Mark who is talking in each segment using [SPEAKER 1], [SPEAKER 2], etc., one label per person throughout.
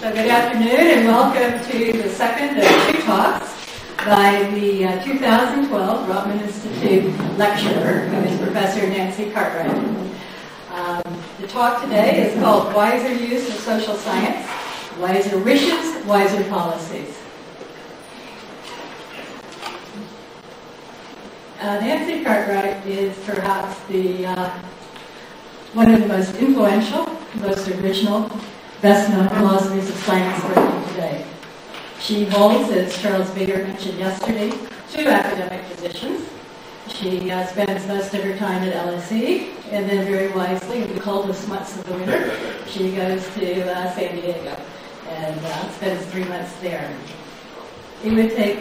[SPEAKER 1] So good afternoon and welcome to the second of two talks by the uh, 2012 Rotman Institute lecturer, who is Professor Nancy Cartwright. Um, the talk today is called Wiser Use of Social Science, Wiser Wishes, Wiser Policies. Uh, Nancy Cartwright is perhaps the uh, one of the most influential, most original, best-known philosophers of science working today. She holds, as Charles Bigger mentioned yesterday, two academic positions. She uh, spends most of her time at LSE, and then very wisely, in the coldest months of the winter, she goes to uh, San Diego and uh, spends three months there. It would take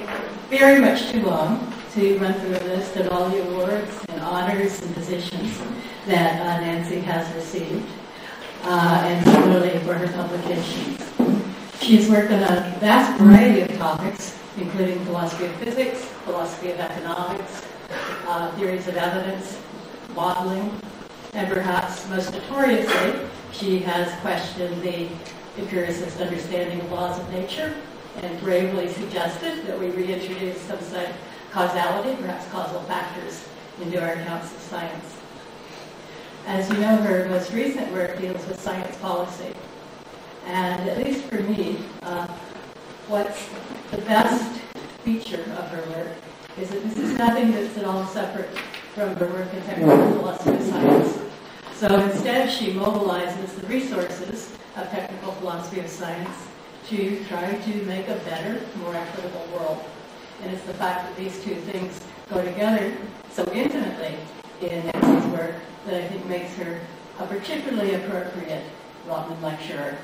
[SPEAKER 1] very much too long to run through a list of all the awards and honors and positions that uh, Nancy has received, uh, and similarly for her publications. She's worked on a vast variety of topics, including philosophy of physics, philosophy of economics, uh, theories of evidence, modeling, and perhaps most notoriously, she has questioned the empiricist understanding of laws of nature and bravely suggested that we reintroduce some sort of causality, perhaps causal factors, into our accounts of science. As you know, her most recent work deals with science policy. And at least for me, uh, what's the best feature of her work is that this is nothing that's at all separate from her work in technical philosophy of science. So instead, she mobilizes the resources of technical philosophy of science to try to make a better, more equitable world. And it's the fact that these two things go together so intimately in Nancy's work that I think makes her a particularly appropriate Rotman lecturer.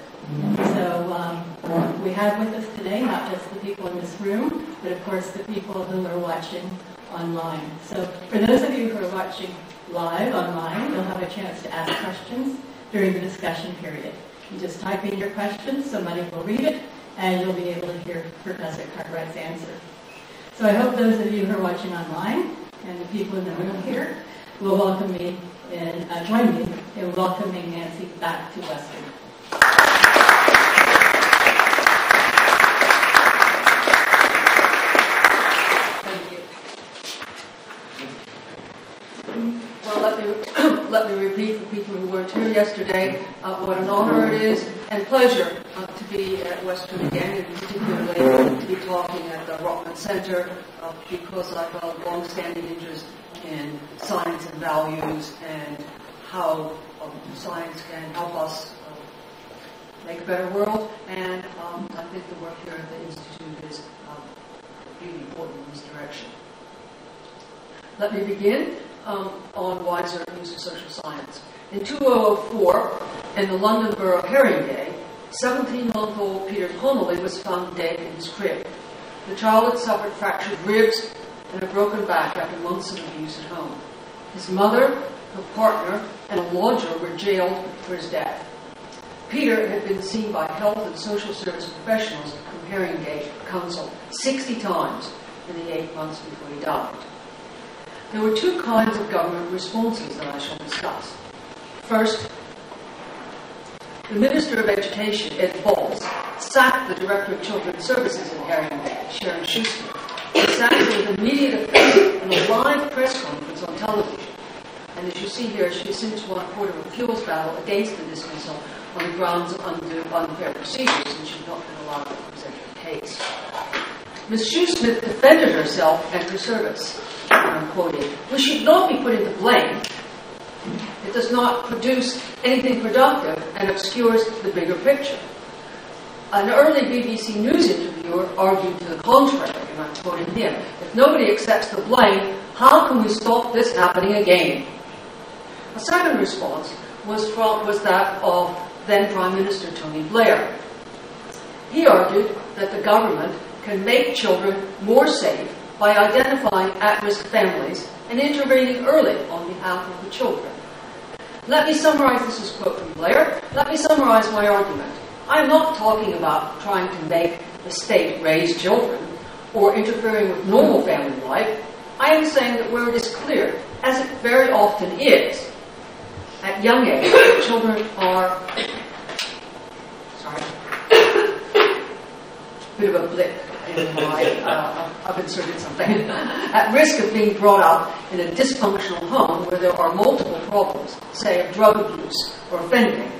[SPEAKER 1] So um, we have with us today not just the people in this room, but of course the people who are watching online. So for those of you who are watching live online, you'll have a chance to ask questions during the discussion period. You just type in your questions, somebody will read it, and you'll be able to hear Professor Cartwright's answer. So I hope those of you who are watching online and the people in the room here will welcome me and uh, join me in welcoming Nancy back to Western. Thank you.
[SPEAKER 2] Well, let me, let me repeat for people who weren't here yesterday uh, what an honor it is and pleasure uh, to be at Western again, and particularly to be talking at the Rotman Center uh, because I've a long-standing interest in science and values and how um, science can help us uh, make a better world. And um, I think the work here at the Institute is um, really important in this direction. Let me begin um, on wiser use of social science. In 2004, in the London Borough Haringey, 17-month-old Peter Connelly was found dead in his crib. The child had suffered fractured ribs and a broken back after months of abuse at home. His mother, her partner, and a lodger were jailed for his death. Peter had been seen by health and social service professionals from Haringey Council 60 times in the eight months before he died. There were two kinds of government responses that I shall discuss. First, the Minister of Education, Ed Balls, sacked the Director of Children's Services in Haringey Sharon Shoesmith. He sacked her with immediate effect in a live press conference on television. And as you see here, she since won a court of appeals battle against the dismissal on the grounds of unfair procedures, and she's not been allowed to present her case. Ms. Shoesmith defended herself and her service. I'm quoting, we should not be put into blame. It does not produce anything productive and obscures the bigger picture. An early BBC News interviewer argued to the contrary, and I'm quoting him, if nobody accepts the blame, how can we stop this happening again? A second response was, from, was that of then Prime Minister Tony Blair. He argued that the government can make children more safe by identifying at-risk families and intervening early on behalf of the children. Let me summarize, this is a quote from Blair, let me summarize my argument. I'm not talking about trying to make the state raise children or interfering with normal family life. I am saying that where it is clear, as it very often is, at young age, children are, sorry, bit of a blip in my, uh, I've inserted something. At risk of being brought up in a dysfunctional home where there are multiple problems, say of drug abuse or offending,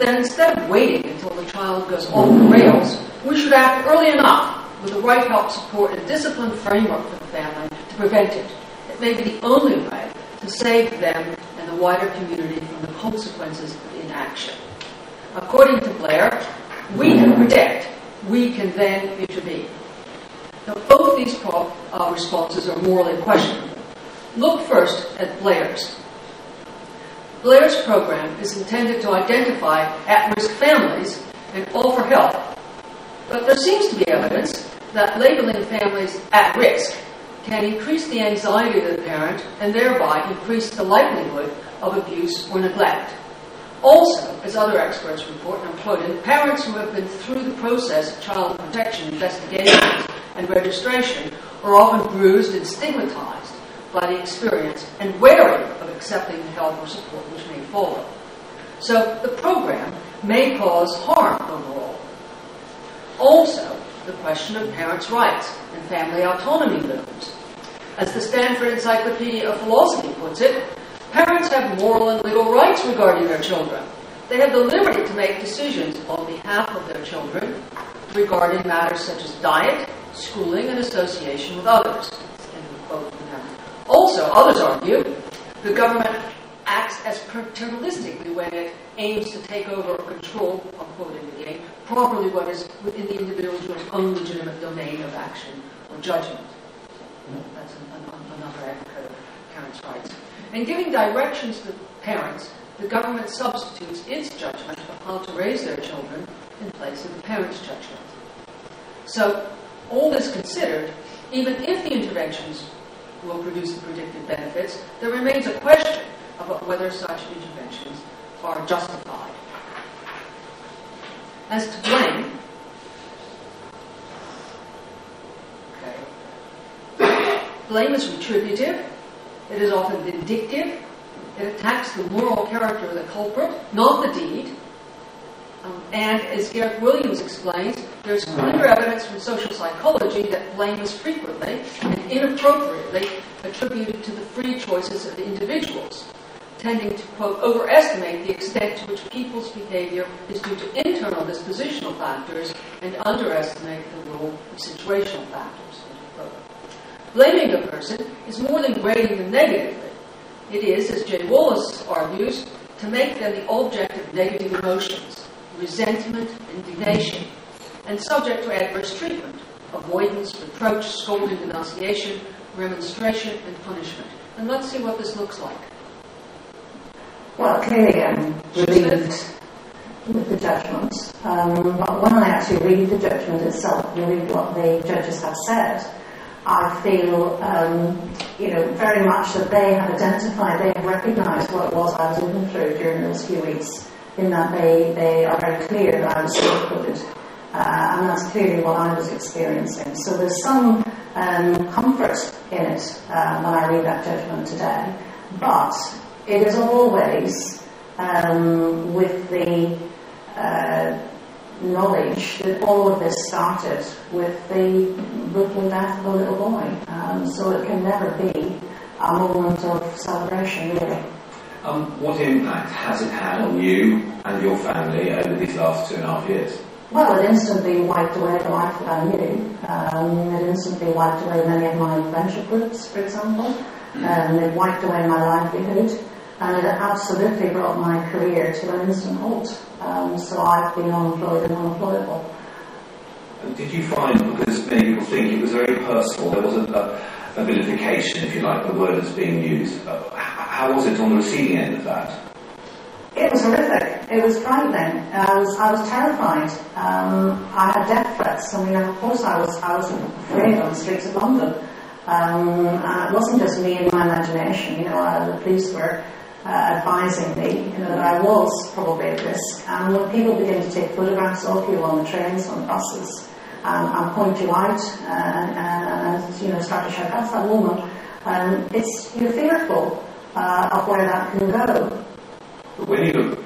[SPEAKER 2] then instead of waiting until the child goes off the rails, we should act early enough with the right help, support, and disciplined framework for the family to prevent it. It may be the only way to save them and the wider community from the consequences of inaction. According to Blair, we can predict, we can then intervene. Now, both these pro- uh, responses are morally questionable. Look first at Blair's. Blair's program is intended to identify at risk families and offer help. But there seems to be evidence that labeling families at risk can increase the anxiety of the parent and thereby increase the likelihood of abuse or neglect. Also, as other experts report, and quoting, parents who have been through the process of child protection investigations and registration are often bruised and stigmatized by the experience and wary of accepting the help or support which may follow. So the program may cause harm overall. Also, the question of parents' rights and family autonomy looms. As the Stanford Encyclopedia of Philosophy puts it, parents have moral and legal rights regarding their children. They have the liberty to make decisions on behalf of their children regarding matters such as diet, schooling, and association with others. Also, others argue, the government acts as paternalistically when it aims to take over or control, I'm quoting again, properly what is within the individual's own legitimate domain of action or judgment. That's an, an, another advocate of parents' rights. In giving directions to parents, the government substitutes its judgment of how to raise their children in place of the parents' judgment. So, all this considered, even if the interventions will produce the predicted benefits, there remains a question about whether such interventions are justified. As to blame, okay, blame is retributive, it is often vindictive, it attacks the moral character of the culprit, not the deed. And as Gareth Williams explains, there's clear evidence from social psychology that blame is frequently and inappropriately attributed to the free choices of the individuals tending to, quote, overestimate the extent to which people's behavior is due to internal dispositional factors and underestimate the role of situational factors, Blaming a person is more than grading them negatively. It is, as Jay Wallace argues, to make them the object of negative emotions, resentment, indignation, and subject to adverse treatment, avoidance, reproach, scolding, denunciation, remonstration, and punishment. And let's see what this looks like.
[SPEAKER 3] Well, clearly I'm relieved with the judgment. Um, but when I actually read the judgment itself, and read what the judges have said, I feel, um, you know, very much that they have identified, they have recognised what it was I was living through during those few weeks, in that they, they are very clear that I was scapegoated. Uh, and that's clearly what I was experiencing. So there's some um, comfort in it uh, when I read that judgment today. But it is always um, with the uh, knowledge that all of this started with the brutal death of a little boy. Um, so it can never be a moment of celebration, really.
[SPEAKER 4] Um, what impact has it had on you and your family over these last two and a half years?
[SPEAKER 3] Well, it instantly wiped away the life that I knew. Um, it instantly wiped away many of my friendship groups, for example. Um, it wiped away my livelihood and it absolutely brought my career to an instant halt. Um, so I've been unemployed and unemployable.
[SPEAKER 4] Did you find, because many people think it was very personal, there wasn't a, a vilification, if you like, the word that's being used. Uh, how was it on the receiving end of that?
[SPEAKER 3] It was horrific. It was frightening. I was, I was terrified. Um, I had death threats. I mean, of course, I was, I was afraid on the streets of London. Um, and it wasn't just me and my imagination. You know, uh, the police were uh, advising me you know, that I was probably at risk. And when people begin to take photographs of you on the trains, on the buses, um, and point you out uh, and, and, you know start to shout, "That's that woman," um, it's you're fearful uh, of where that can go.
[SPEAKER 4] But when you look,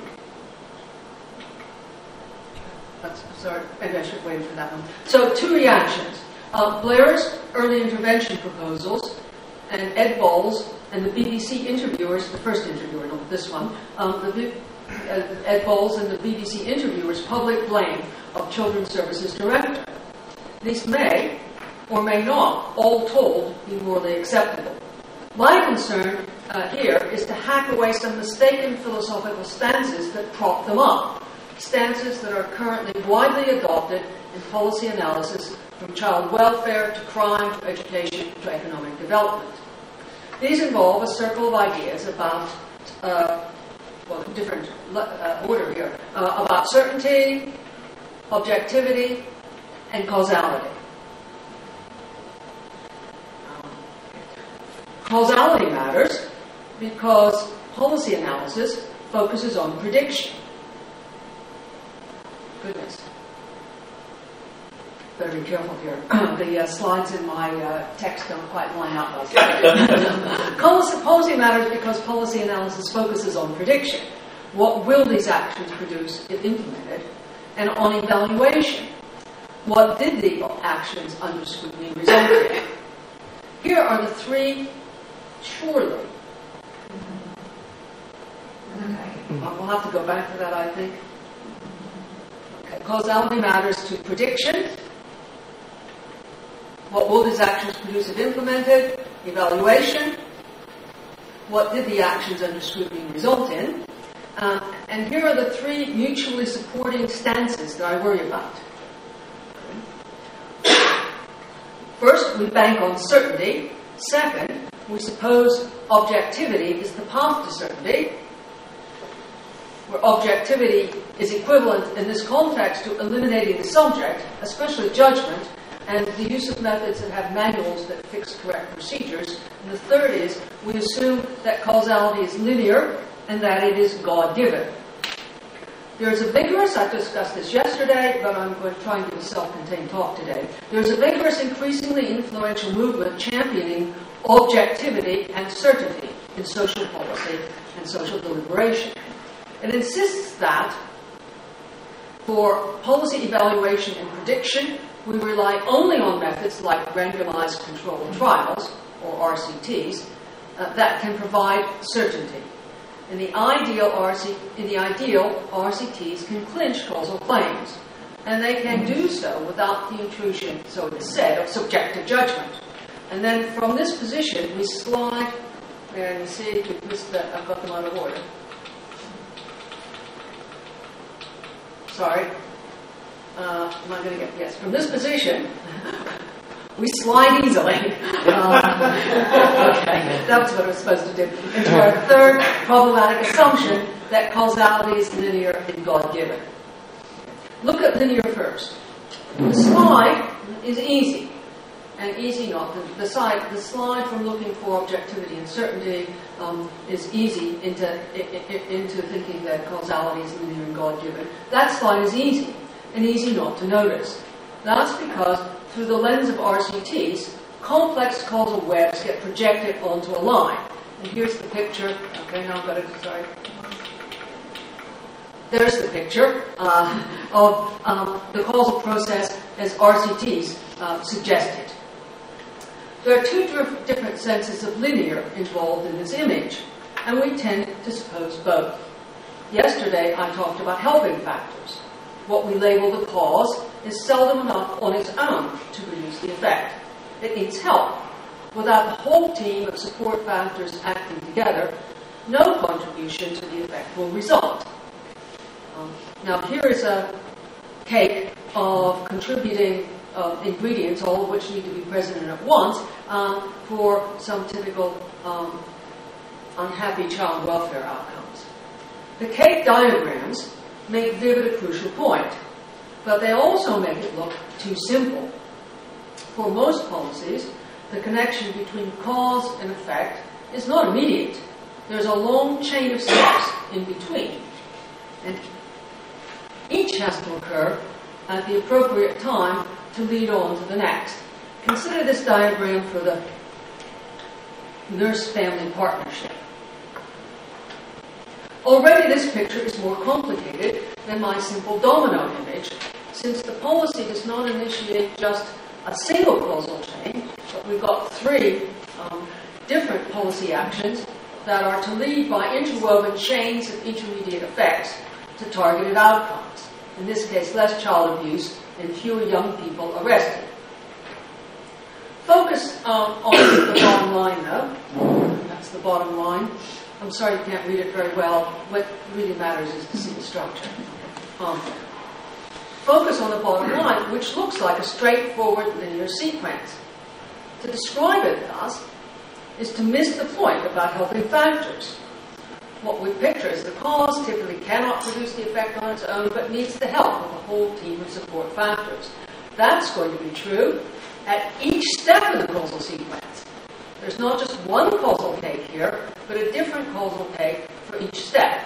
[SPEAKER 2] sorry, maybe I should wait for that one. So, two reactions. Uh, Blair's early intervention proposals and Ed Balls and the BBC interviewers, the first interviewer, not this one, um, the, uh, Ed Balls and the BBC interviewers' public blame of Children's Services Director. These may or may not, all told, be morally acceptable. My concern uh, here is to hack away some mistaken philosophical stances that prop them up, stances that are currently widely adopted in policy analysis from child welfare to crime to education to economic development. These involve a circle of ideas about, uh, well, different uh, order here, uh, about certainty, objectivity, and causality. Causality matters because policy analysis focuses on prediction. Goodness. Better be careful here. the uh, slides in my uh, text don't quite line up. policy matters because policy analysis focuses on prediction. What will these actions produce if implemented? And on evaluation. What did the actions under scrutiny result in? Here are the three Surely. Okay. We'll have to go back to that, I think. Okay. Causality matters to prediction. What will these actions produce if implemented? Evaluation. What did the actions under scrutiny result in? Um, and here are the three mutually supporting stances that I worry about. First, we bank on certainty. Second, we suppose objectivity is the path to certainty, where objectivity is equivalent in this context to eliminating the subject, especially judgment, and the use of methods that have manuals that fix correct procedures. And the third is we assume that causality is linear and that it is God given. There's a vigorous, I discussed this yesterday, but I'm going to try and give a self contained talk today. There's a vigorous, increasingly influential movement championing objectivity and certainty in social policy and social deliberation. It insists that for policy evaluation and prediction, we rely only on methods like randomized controlled trials, or RCTs, uh, that can provide certainty. In the ideal, RC, in the ideal, RCTs can clinch causal claims, and they can do so without the intrusion, so it is said, of subjective judgment. And then from this position, we slide, and you see, this, the, I've got them out of order. Sorry. Uh, am I going to get, yes, from this position, we slide easily. Um, okay, that's what we're supposed to do. Into our third problematic assumption that causality is linear and God given. Look at linear first. The slide is easy and easy not. The, the, side, the slide from looking for objectivity and certainty um, is easy into, into thinking that causality is linear and God given. That slide is easy and easy not to notice. That's because through the lens of RCTs, complex causal webs get projected onto a line. And here's the picture. Okay, now I've got to, sorry. There's the picture uh, of um, the causal process as RCTs uh, suggested. There are two different senses of linear involved in this image, and we tend to suppose both. Yesterday, I talked about helping factors. What we label the cause is seldom enough on its own to produce the effect. It needs help. Without the whole team of support factors acting together, no contribution to the effect will result. Um, now, here is a cake of contributing uh, ingredients, all of which need to be present at once, um, for some typical um, unhappy child welfare outcomes. The cake diagrams make vivid a crucial point, but they also make it look too simple. For most policies, the connection between cause and effect is not immediate. There's a long chain of steps in between. And each has to occur at the appropriate time to lead on to the next. Consider this diagram for the nurse-family partnership. Already this picture is more complicated than my simple domino image, since the policy does not initiate just a single causal chain, but we've got three um, different policy actions that are to lead by interwoven chains of intermediate effects to targeted outcomes. In this case, less child abuse and fewer young people arrested. Focus um, on the bottom line, though. That's the bottom line. I'm sorry you can't read it very well. What really matters is to see the structure. Um, focus on the bottom line, which looks like a straightforward linear sequence. To describe it thus is to miss the point about helping factors. What we picture as the cause typically cannot produce the effect on its own, but needs the help of a whole team of support factors. That's going to be true at each step in the causal sequence. There's not just one causal cake here, but a different causal cake for each step.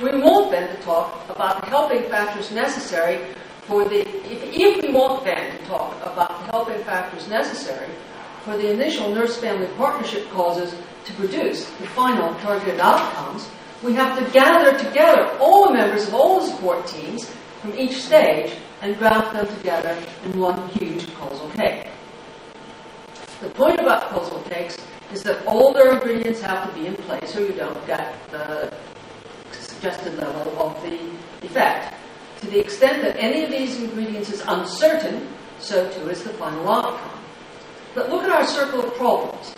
[SPEAKER 2] We want then to talk about the helping factors necessary for the, if, if we want then to talk about the helping factors necessary for the initial nurse-family partnership causes to produce the final targeted outcomes, we have to gather together all the members of all the support teams from each stage and graft them together in one huge causal cake. The point about causal cakes is that all their ingredients have to be in place or you don't get the suggested level of the effect. To the extent that any of these ingredients is uncertain, so too is the final outcome. But look at our circle of problems.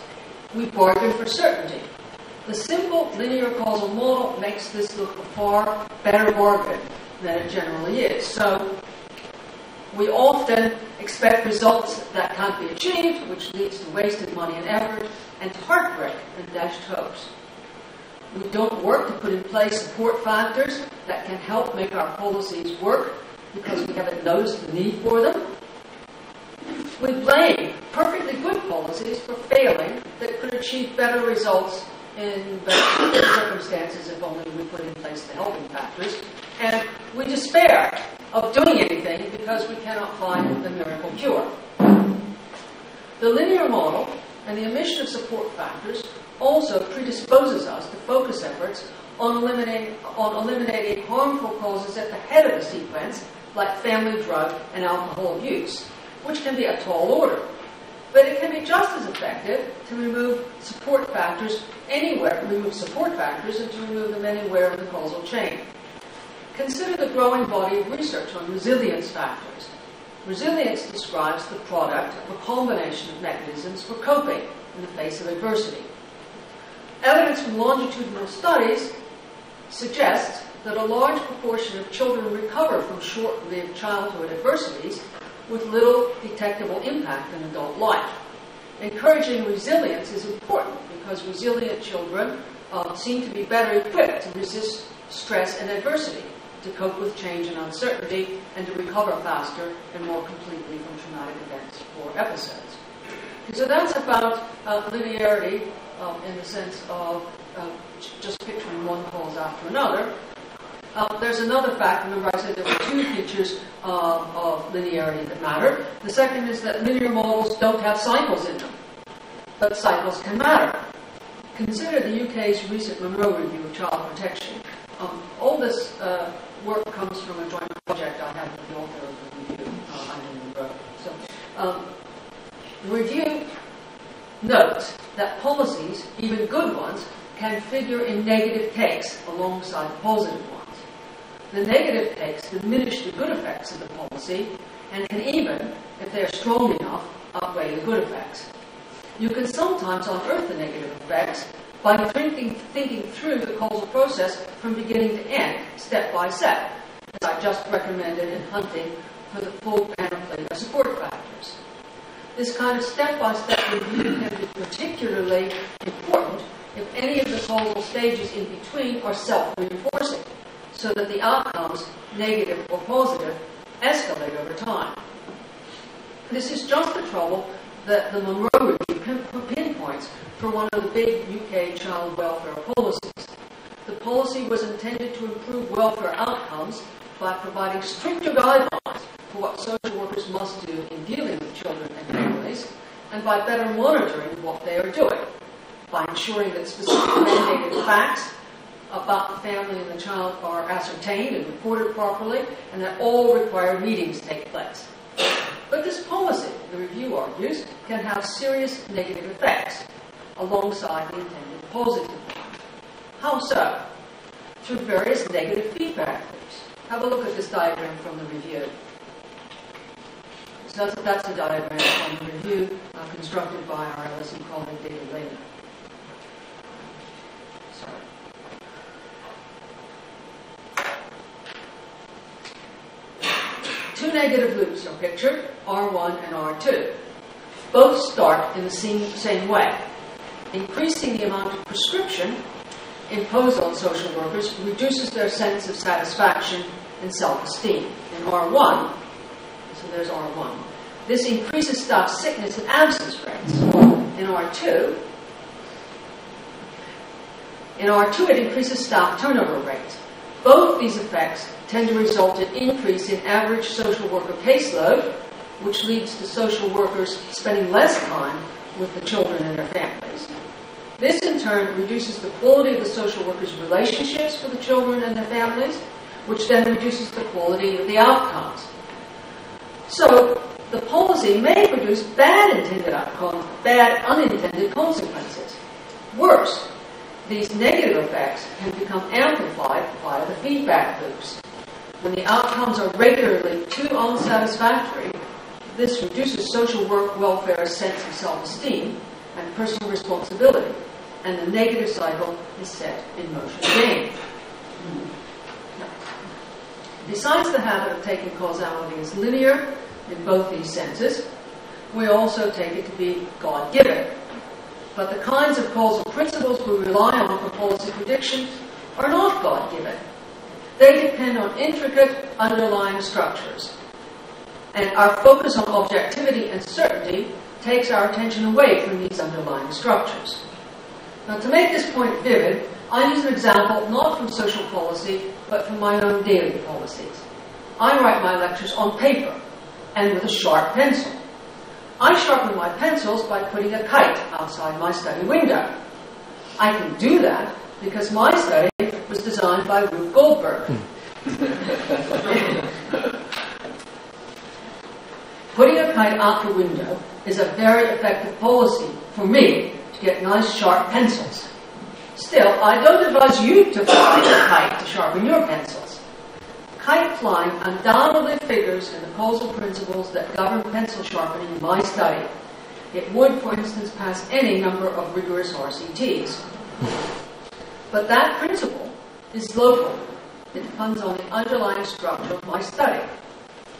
[SPEAKER 2] We bargain for certainty. The simple linear causal model makes this look a far better bargain than it generally is. So we often expect results that can't be achieved, which leads to wasted money and effort, and heartbreak and dashed hopes. We don't work to put in place support factors that can help make our policies work because we haven't noticed the need for them. We blame perfectly good policies for failing that could achieve better results in better circumstances if only we put in place the helping factors. And we despair of doing anything because we cannot find the miracle cure. The linear model and the omission of support factors also predisposes us to focus efforts on eliminating, on eliminating harmful causes at the head of the sequence, like family drug and alcohol abuse, which can be a tall order. But it can be just as effective to remove support factors anywhere, remove support factors, and to remove them anywhere in the causal chain. Consider the growing body of research on resilience factors. Resilience describes the product of a combination of mechanisms for coping in the face of adversity. Evidence from longitudinal studies suggests that a large proportion of children recover from short-lived childhood adversities with little detectable impact in adult life. Encouraging resilience is important because resilient children uh, seem to be better equipped to resist stress and adversity, to cope with change and uncertainty, and to recover faster and more completely from traumatic events or episodes. And so that's about uh, linearity um, in the sense of uh, just picturing one cause after another. Uh, there's another fact, remember I said there were two features uh, of linearity that matter. The second is that linear models don't have cycles in them, but cycles can matter. Consider the UK's recent Munro Review of Child Protection. Um, all this uh, work comes from a joint project I had with the author of the review, uh, Munro. So, um, the review notes that policies, even good ones, can figure in negative cakes alongside positive ones. The negative cakes diminish the good effects of the policy and can even, if they're strong enough, outweigh the good effects. You can sometimes unearth the negative effects by thinking, thinking through the causal process from beginning to end, step by step, as I just recommended in Hunting for the full panoply of support factors. This kind of step-by-step review can be particularly important if any of the causal stages in between are self-reinforcing so that the outcomes, negative or positive, escalate over time. This is just the trouble that the Munro Review pinpoints for one of the big UK child welfare policies. The policy was intended to improve welfare outcomes by providing stricter guidelines for what social workers must do in dealing with children and families, and by better monitoring what they are doing, by ensuring that specific mandated facts about the family and the child are ascertained and reported properly, and that all required meetings take place. But this policy, the review argues, can have serious negative effects alongside the intended positive ones. How so? Through various negative feedback loops. Have a look at this diagram from the review. So that's, that's a diagram from the review uh, constructed by our LSE colleague David Lane. Sorry. Two negative loops are pictured, R1 and R2. Both start in the same, same way. Increasing the amount of prescription imposed on social workers reduces their sense of satisfaction and self-esteem. In R1, so there's R1. This increases staff sickness and absence rates. In R2, in R2 it increases staff turnover rates. Both these effects tend to result in increase in average social worker caseload, which leads to social workers spending less time with the children and their families. This in turn reduces the quality of the social workers' relationships with the children and their families, which then reduces the quality of the outcomes. So the policy may produce bad intended outcomes, bad unintended consequences. Worse, these negative effects can become amplified via the feedback loops. When the outcomes are regularly too unsatisfactory, this reduces social work welfare's sense of self-esteem and personal responsibility, and the negative cycle is set in motion again. Hmm. Besides the habit of taking causality as linear in both these senses, we also take it to be God given. But the kinds of causal principles we rely on for policy predictions are not God given. They depend on intricate underlying structures. And our focus on objectivity and certainty takes our attention away from these underlying structures. Now, to make this point vivid, I use an example not from social policy, but from my own daily policies. I write my lectures on paper and with a sharp pencil. I sharpen my pencils by putting a kite outside my study window. I can do that because my study by Rube Goldberg. Putting a kite out the window is a very effective policy for me to get nice sharp pencils. Still, I don't advise you to fly a kite to sharpen your pencils. Kite flying undoubtedly figures in the causal principles that govern pencil sharpening in my study. It would, for instance, pass any number of rigorous RCTs. But that principle is local. It depends on the underlying structure of my study.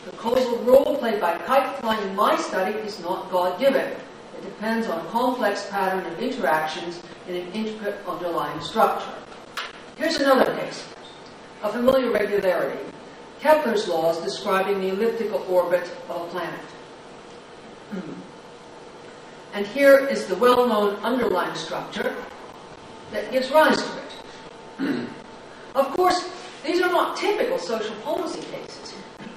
[SPEAKER 2] The causal role played by kite flying in my study is not God given. It depends on a complex pattern of interactions in an intricate underlying structure. Here's another case a familiar regularity Kepler's laws describing the elliptical orbit of a planet. Hmm. And here is the well known underlying structure that gives rise to it. of course, these are not typical social policy cases.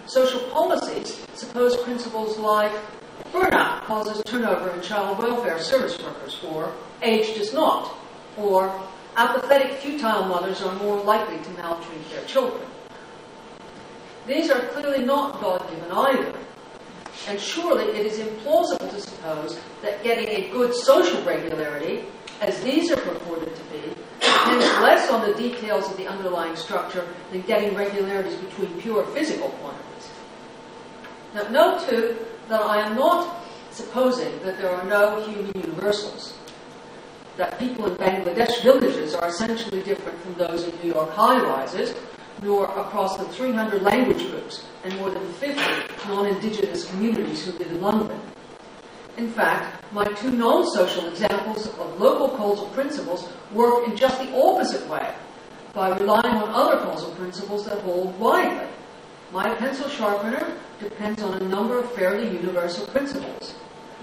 [SPEAKER 2] Social policies suppose principles like burnout causes turnover in child welfare service workers, or age does not, or apathetic, futile mothers are more likely to maltreat their children. These are clearly not God given either. And surely it is implausible to suppose that getting a good social regularity, as these are purported to be, depends less on the details of the underlying structure than getting regularities between pure physical quantities. Now, note too that I am not supposing that there are no human universals, that people in Bangladesh villages are essentially different from those in New York high rises, nor across the 300 language groups and more than 50 non-indigenous communities who live in London. In fact, my two non-social examples of local causal principles work in just the opposite way, by relying on other causal principles that hold widely. My pencil sharpener depends on a number of fairly universal principles,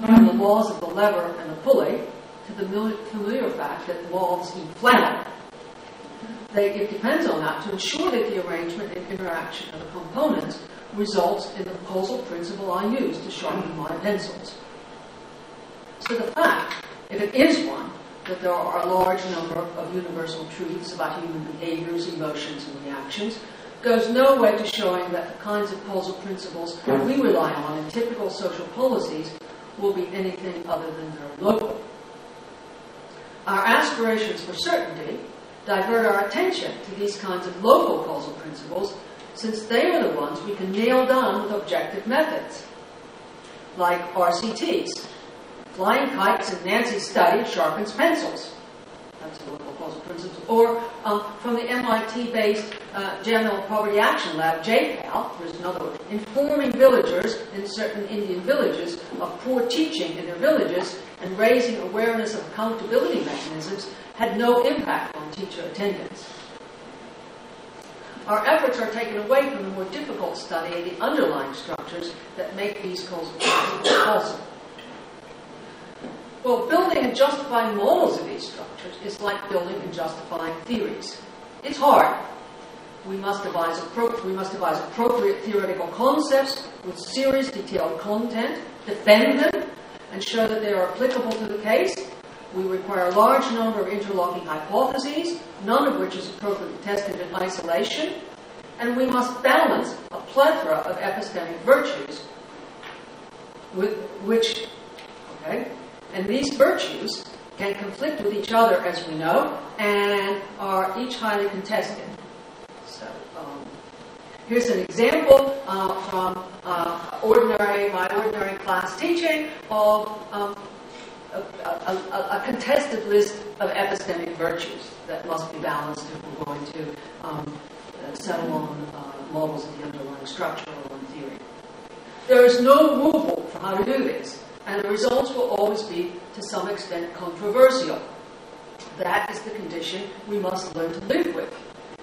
[SPEAKER 2] from the laws of the lever and the pulley to the familiar fact that moths eat flannel they, it depends on that to ensure that the arrangement and interaction of the components results in the causal principle I use to sharpen my pencils. So the fact, if it is one, that there are a large number of universal truths about human behaviors, emotions, and reactions goes no way to showing that the kinds of causal principles we rely on in typical social policies will be anything other than very local. Our aspirations for certainty divert our attention to these kinds of local causal principles since they are the ones we can nail down with objective methods, like RCTs. Flying kites and Nancy's study sharpens pencils. That's a local causal principle. Or um, from the MIT-based uh, Jameel Poverty Action Lab, JPAL, there's another one, informing villagers in certain Indian villages of poor teaching in their villages and raising awareness of accountability mechanisms had no impact on teacher attendance. Our efforts are taken away from the more difficult study of the underlying structures that make these principles possible. Well, building and justifying models of these structures is like building and justifying theories. It's hard. We must devise, appro- we must devise appropriate theoretical concepts with serious detailed content, defend them, and show that they are applicable to the case. We require a large number of interlocking hypotheses, none of which is appropriately tested in isolation, and we must balance a plethora of epistemic virtues with which, okay, and these virtues can conflict with each other, as we know, and are each highly contested. So, um, here's an example uh, from uh, ordinary, my ordinary class teaching of um, a, a, a, contested list of epistemic virtues that must be balanced if we're going to um, settle on uh, models of the underlying structure or theory. There is no rule for how to do this and the results will always be, to some extent, controversial. That is the condition we must learn to live with,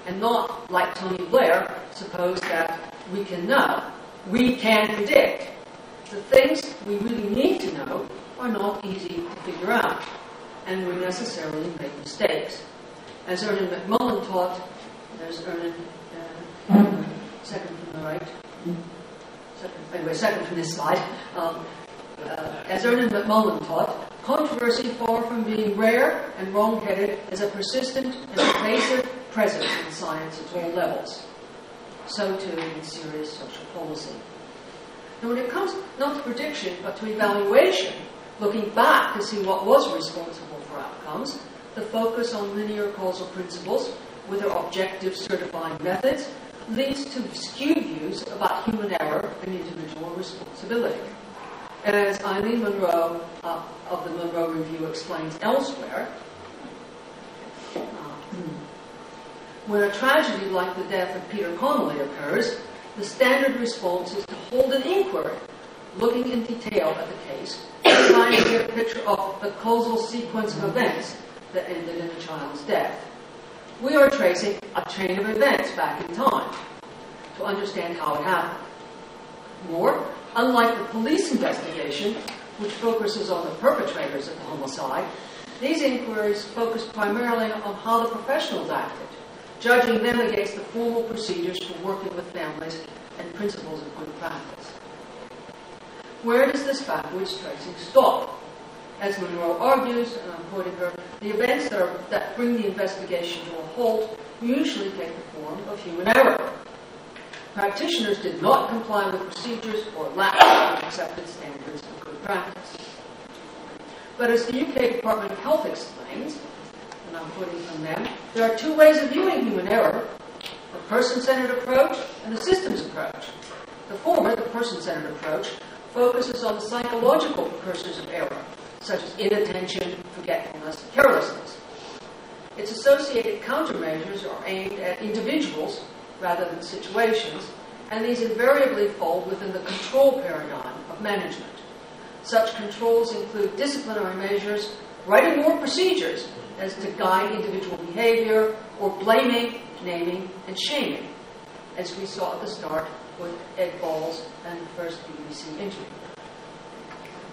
[SPEAKER 2] and not, like Tony Blair, suppose that we can know. We can predict. The things we really need to know are not easy to figure out, and we necessarily make mistakes. As Ernie McMullin taught, there's Ernie, uh, second from the right. Second, anyway, second from this side. Um, uh, as Ernan McMullin taught, controversy, far from being rare and wrong-headed, is a persistent and pervasive presence in science at all levels. So too in serious social policy. Now, when it comes not to prediction but to evaluation, looking back to see what was responsible for outcomes, the focus on linear causal principles with their objective certifying methods leads to skewed views about human error and individual responsibility as Eileen Munro uh, of the Munro Review explains elsewhere, uh, when a tragedy like the death of Peter Connelly occurs, the standard response is to hold an inquiry, looking in detail at the case, trying to get a picture of the causal sequence of events that ended in the child's death. We are tracing a chain of events back in time to understand how it happened. More, Unlike the police investigation, which focuses on the perpetrators of the homicide, these inquiries focus primarily on how the professionals acted, judging them against the formal procedures for working with families and principles of good practice. Where does this backwards tracing stop? As Munro argues, and I'm quoting her, the events that, are, that bring the investigation to a halt usually take the form of human error, Practitioners did not comply with procedures or lacked accepted standards of good practice. But as the UK Department of Health explains, and I'm quoting from them, there are two ways of viewing human error the person centered approach and the systems approach. The former, the person centered approach, focuses on the psychological precursors of error, such as inattention, forgetfulness, carelessness. Its associated countermeasures are aimed at individuals rather than situations, and these invariably fall within the control paradigm of management. Such controls include disciplinary measures, writing more procedures as to guide individual behavior, or blaming, naming, and shaming, as we saw at the start with Ed Balls and the first BBC interview.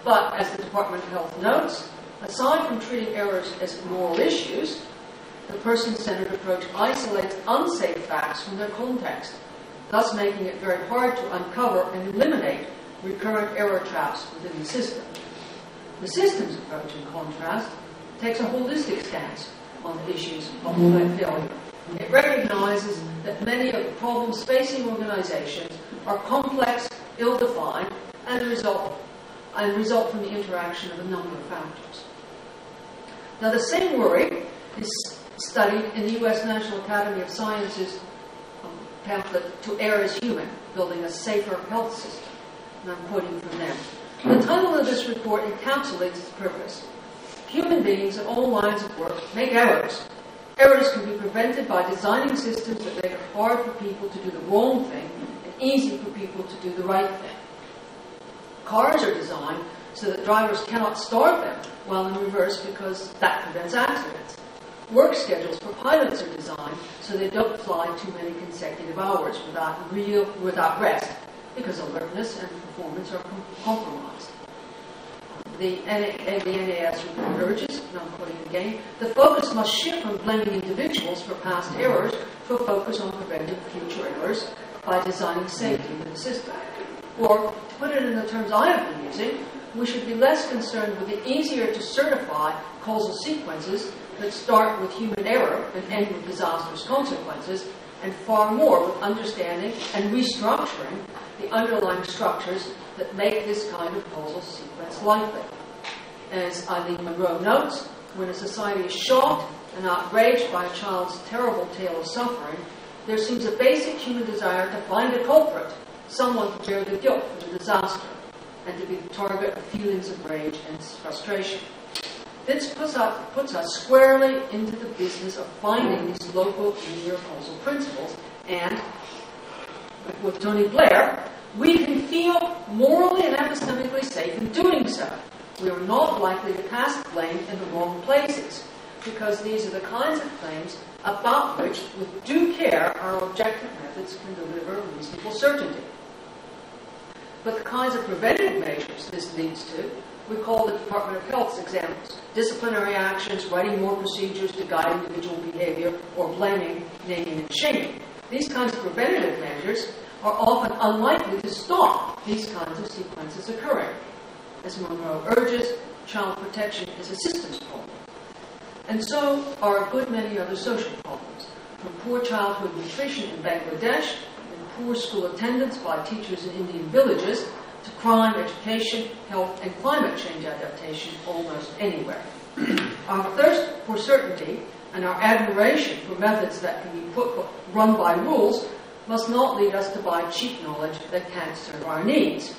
[SPEAKER 2] But, as the Department of Health notes, aside from treating errors as moral issues, the person-centered approach isolates unsafe facts from their context, thus making it very hard to uncover and eliminate recurrent error traps within the system. The systems approach, in contrast, takes a holistic stance on the issues of failure. It recognizes that many of the problems facing organizations are complex, ill-defined, and result, and result from the interaction of a number of factors. Now, the same worry is studied in the U.S. National Academy of Sciences pamphlet, To Err is Human, Building a Safer Health System. And I'm quoting from there. The title of this report encapsulates its purpose. Human beings in all lines of work make errors. Errors can be prevented by designing systems that make it hard for people to do the wrong thing and easy for people to do the right thing. Cars are designed so that drivers cannot start them while in reverse because that prevents accidents. Work schedules for pilots are designed so they don't fly too many consecutive hours without real without rest because alertness and performance are com- compromised. The, NA, the NAS report urges, and I'm quoting again, the focus must shift from blaming individuals for past errors to a focus on preventing future errors by designing safety into the system. Or, to put it in the terms I have been using, we should be less concerned with the easier to certify causal sequences that start with human error and end with disastrous consequences, and far more with understanding and restructuring the underlying structures that make this kind of causal sequence likely. As Eileen Munro notes, when a society is shocked and outraged by a child's terrible tale of suffering, there seems a basic human desire to find a culprit, someone to bear the guilt for the disaster, and to be the target of feelings of rage and frustration. This puts, up, puts us squarely into the business of finding these local linear causal principles, and with Tony Blair, we can feel morally and epistemically safe in doing so. We are not likely to cast blame in the wrong places, because these are the kinds of claims about which, with due care, our objective methods can deliver reasonable certainty. But the kinds of preventive measures this leads to we call the Department of Health's examples. Disciplinary actions, writing more procedures to guide individual behavior, or blaming, naming, and shaming. These kinds of preventative measures are often unlikely to stop these kinds of sequences occurring. As Munro urges, child protection is a systems problem. And so are a good many other social problems, from poor childhood nutrition in Bangladesh and poor school attendance by teachers in Indian villages to crime, education, health, and climate change adaptation almost anywhere. our thirst for certainty and our admiration for methods that can be put, run by rules must not lead us to buy cheap knowledge that can't serve our needs.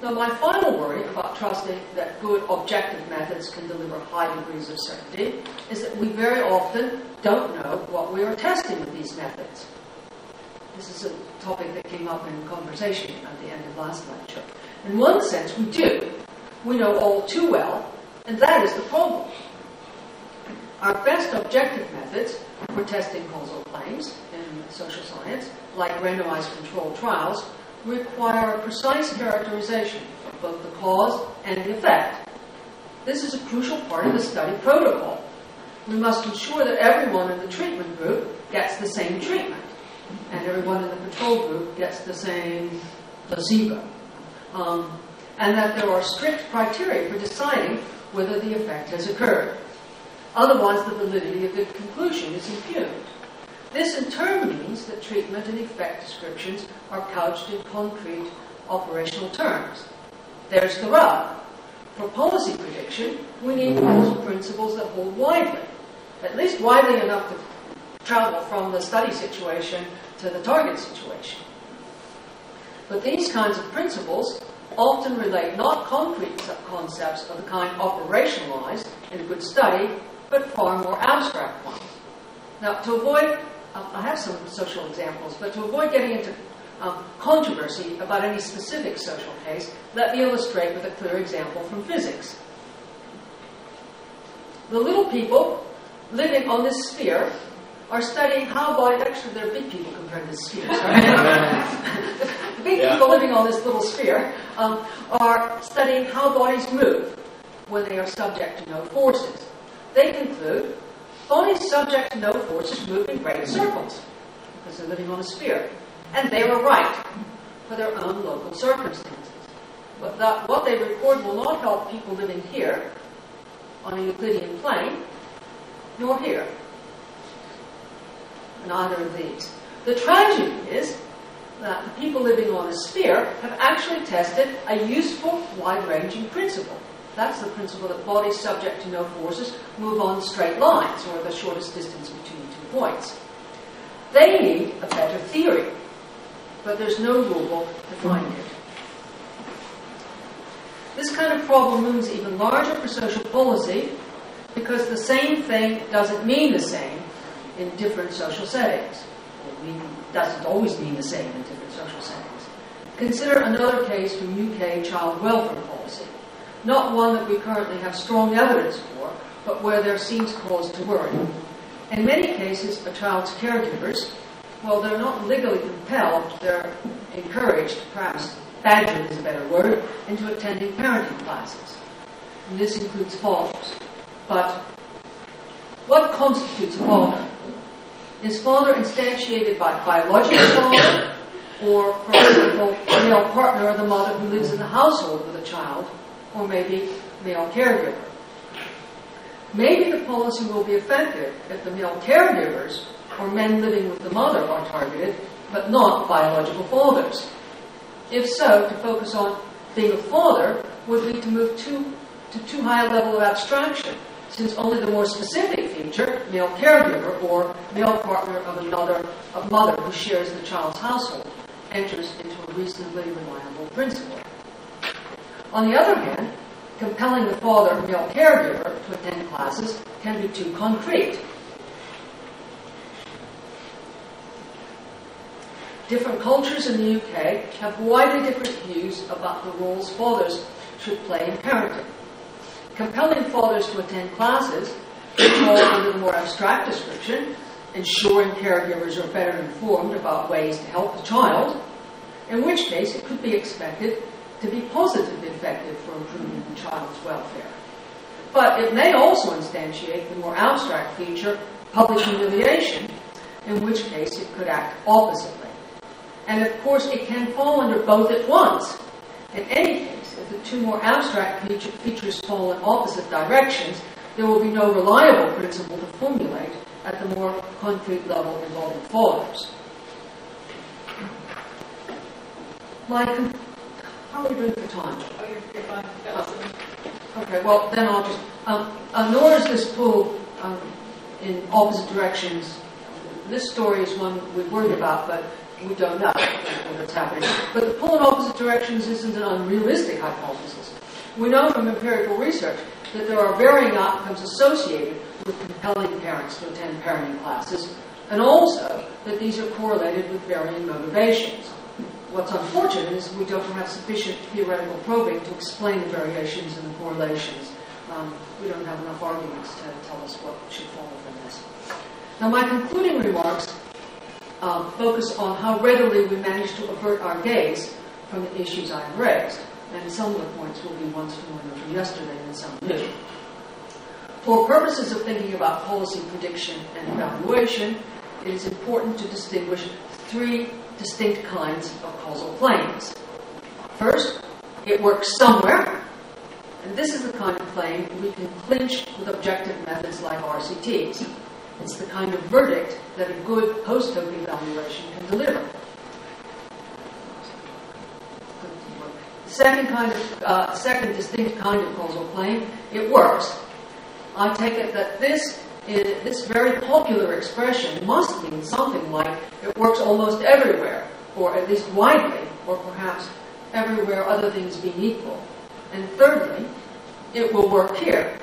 [SPEAKER 2] Now, my final worry about trusting that good objective methods can deliver high degrees of certainty is that we very often don't know what we are testing with these methods. This is a topic that came up in conversation at the end of last lecture. In one sense, we do. We know all too well, and that is the problem. Our best objective methods for testing causal claims in social science, like randomized controlled trials, require a precise characterization of both the cause and the effect. This is a crucial part of the study protocol. We must ensure that everyone in the treatment group gets the same treatment and everyone in the control group gets the same placebo. Um, and that there are strict criteria for deciding whether the effect has occurred. Otherwise, the validity of the conclusion is impugned. This in turn means that treatment and effect descriptions are couched in concrete operational terms. There's the rub. For policy prediction, we need causal principles that hold widely, at least widely enough to travel from the study situation to the target situation. But these kinds of principles often relate not concrete concepts of the kind operationalized in a good study, but far more abstract ones. Now, to avoid, I have some social examples, but to avoid getting into um, controversy about any specific social case, let me illustrate with a clear example from physics. The little people living on this sphere are studying how bodies, actually they're big people compared to spheres, right? the big yeah. people living on this little sphere um, are studying how bodies move when they are subject to no forces. They conclude bodies subject to no forces move in great circles because they're living on a sphere. And they were right for their own local circumstances. But that, what they record will not help people living here on a Euclidean plane, nor here. Neither of these. The tragedy is that the people living on a sphere have actually tested a useful, wide-ranging principle. That's the principle that bodies subject to no forces move on straight lines, or the shortest distance between two points. They need a better theory, but there's no rule to find it. This kind of problem looms even larger for social policy because the same thing doesn't mean the same in different social settings. It doesn't always mean the same in different social settings. Consider another case from UK child welfare policy. Not one that we currently have strong evidence for, but where there seems cause to worry. In many cases, a child's caregivers, well, they're not legally compelled, they're encouraged, perhaps badgered is a better word, into attending parenting classes. And this includes fathers. But what constitutes a father? Is father instantiated by biological father, or, for example, male partner the mother who lives in the household with a child, or maybe male caregiver? Maybe the policy will be effective if the male caregivers or men living with the mother are targeted, but not biological fathers. If so, to focus on being a father would lead to move too, to too high a level of abstraction, since only the more specific feature, male caregiver or male partner of another a mother who shares the child's household, enters into a reasonably reliable principle. On the other hand, compelling the father or male caregiver to attend classes can be too concrete. Different cultures in the UK have widely different views about the roles fathers should play in parenting. Compelling fathers to attend classes, which fall under the more abstract description, ensuring caregivers are better informed about ways to help the child, in which case it could be expected to be positively effective for improving the child's welfare. But it may also instantiate the more abstract feature, public humiliation, in which case it could act oppositely. And of course, it can fall under both at once. In any case, if the two more abstract features fall in opposite directions, there will be no reliable principle to formulate at the more concrete level involving fathers. My how are we doing for time? Okay, well, then I'll just. Um, uh, nor is this pull um, in opposite directions. This story is one we've worried about, but we don't know what's happening. But the pull in opposite directions isn't an unrealistic hypothesis. We know from empirical research that there are varying outcomes associated with compelling parents to attend parenting classes, and also that these are correlated with varying motivations what's unfortunate is we don't have sufficient theoretical probing to explain the variations and the correlations. Um, we don't have enough arguments to tell us what should follow from this. Now, my concluding remarks um, focus on how readily we manage to avert our gaze from the issues I have raised, and some of the points will be ones familiar from yesterday and some new. For purposes of thinking about policy prediction and evaluation, it is important to distinguish three distinct kinds of causal claims. First, it works somewhere, and this is the kind of claim we can clinch with objective methods like RCTs. It's the kind of verdict that a good post-hoc evaluation can deliver. Second kind of, uh, second distinct kind of causal claim, it works. I take it that this it, this very popular expression must mean something like it works almost everywhere, or at least widely, or perhaps everywhere other things being equal. And thirdly, it will work here.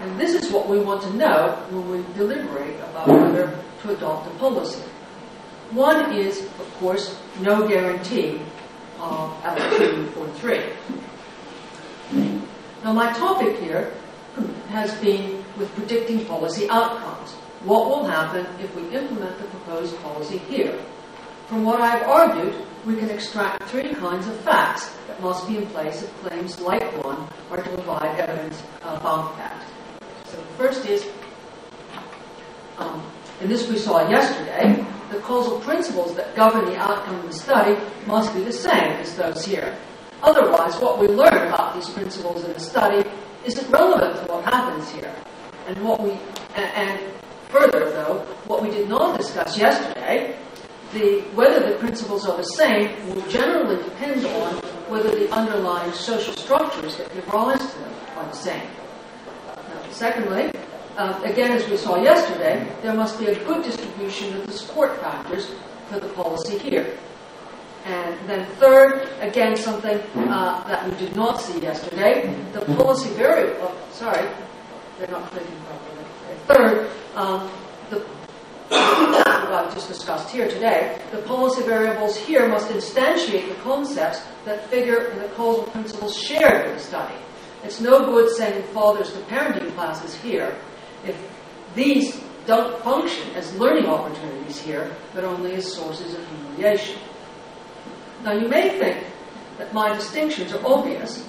[SPEAKER 2] And this is what we want to know when we deliberate about whether to adopt a policy. One is, of course, no guarantee of L2 or 3. Now, my topic here has been with predicting policy outcomes. What will happen if we implement the proposed policy here? From what I've argued, we can extract three kinds of facts that must be in place if claims like one are to provide evidence about that. So the first is, um, and this we saw yesterday, the causal principles that govern the outcome of the study must be the same as those here. Otherwise, what we learn about these principles in the study isn't relevant to what happens here. And what we, and, further though, what we did not discuss yesterday, the, whether the principles are the same will generally depend on whether the underlying social structures that give rise to them are the same. Secondly, uh, again, as we saw yesterday, there must be a good distribution of the support factors for the policy here. And then third, again, something uh, that we did not see yesterday, the policy variable, oh, sorry, they're not clicking properly. Third, um, the what I've just discussed here today, the policy variables here must instantiate the concepts that figure in the causal principles shared in the study. It's no good sending fathers to parenting classes here if these don't function as learning opportunities here, but only as sources of humiliation. Now, you may think that my distinctions are obvious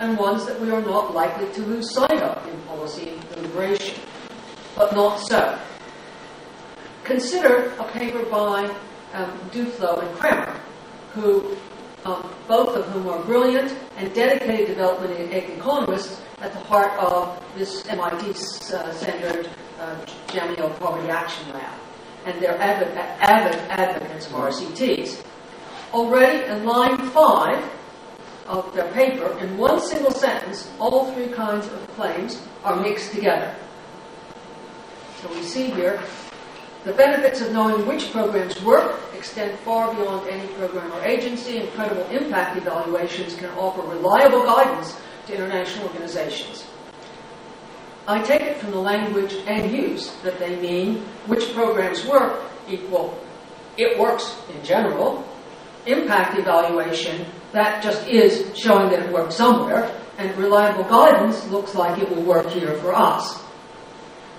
[SPEAKER 2] and ones that we are not likely to lose sight of in policy deliberation, but not so. Consider a paper by um, Duflo and Kremer, who um, both of whom are brilliant and dedicated development economists at the heart of this MIT-centered uh, Jameel Poverty Action Lab. And they're avid, avid advocates of RCTs. Already in line five of their paper, in one single sentence, all three kinds of claims are mixed together. So we see here the benefits of knowing which programs work extend far beyond any program or agency, and credible impact evaluations can offer reliable guidance to international organizations. I take it from the language and use that they mean which programs work equal it works in general, impact evaluation, that just is showing that it works somewhere, and reliable guidance looks like it will work here for us.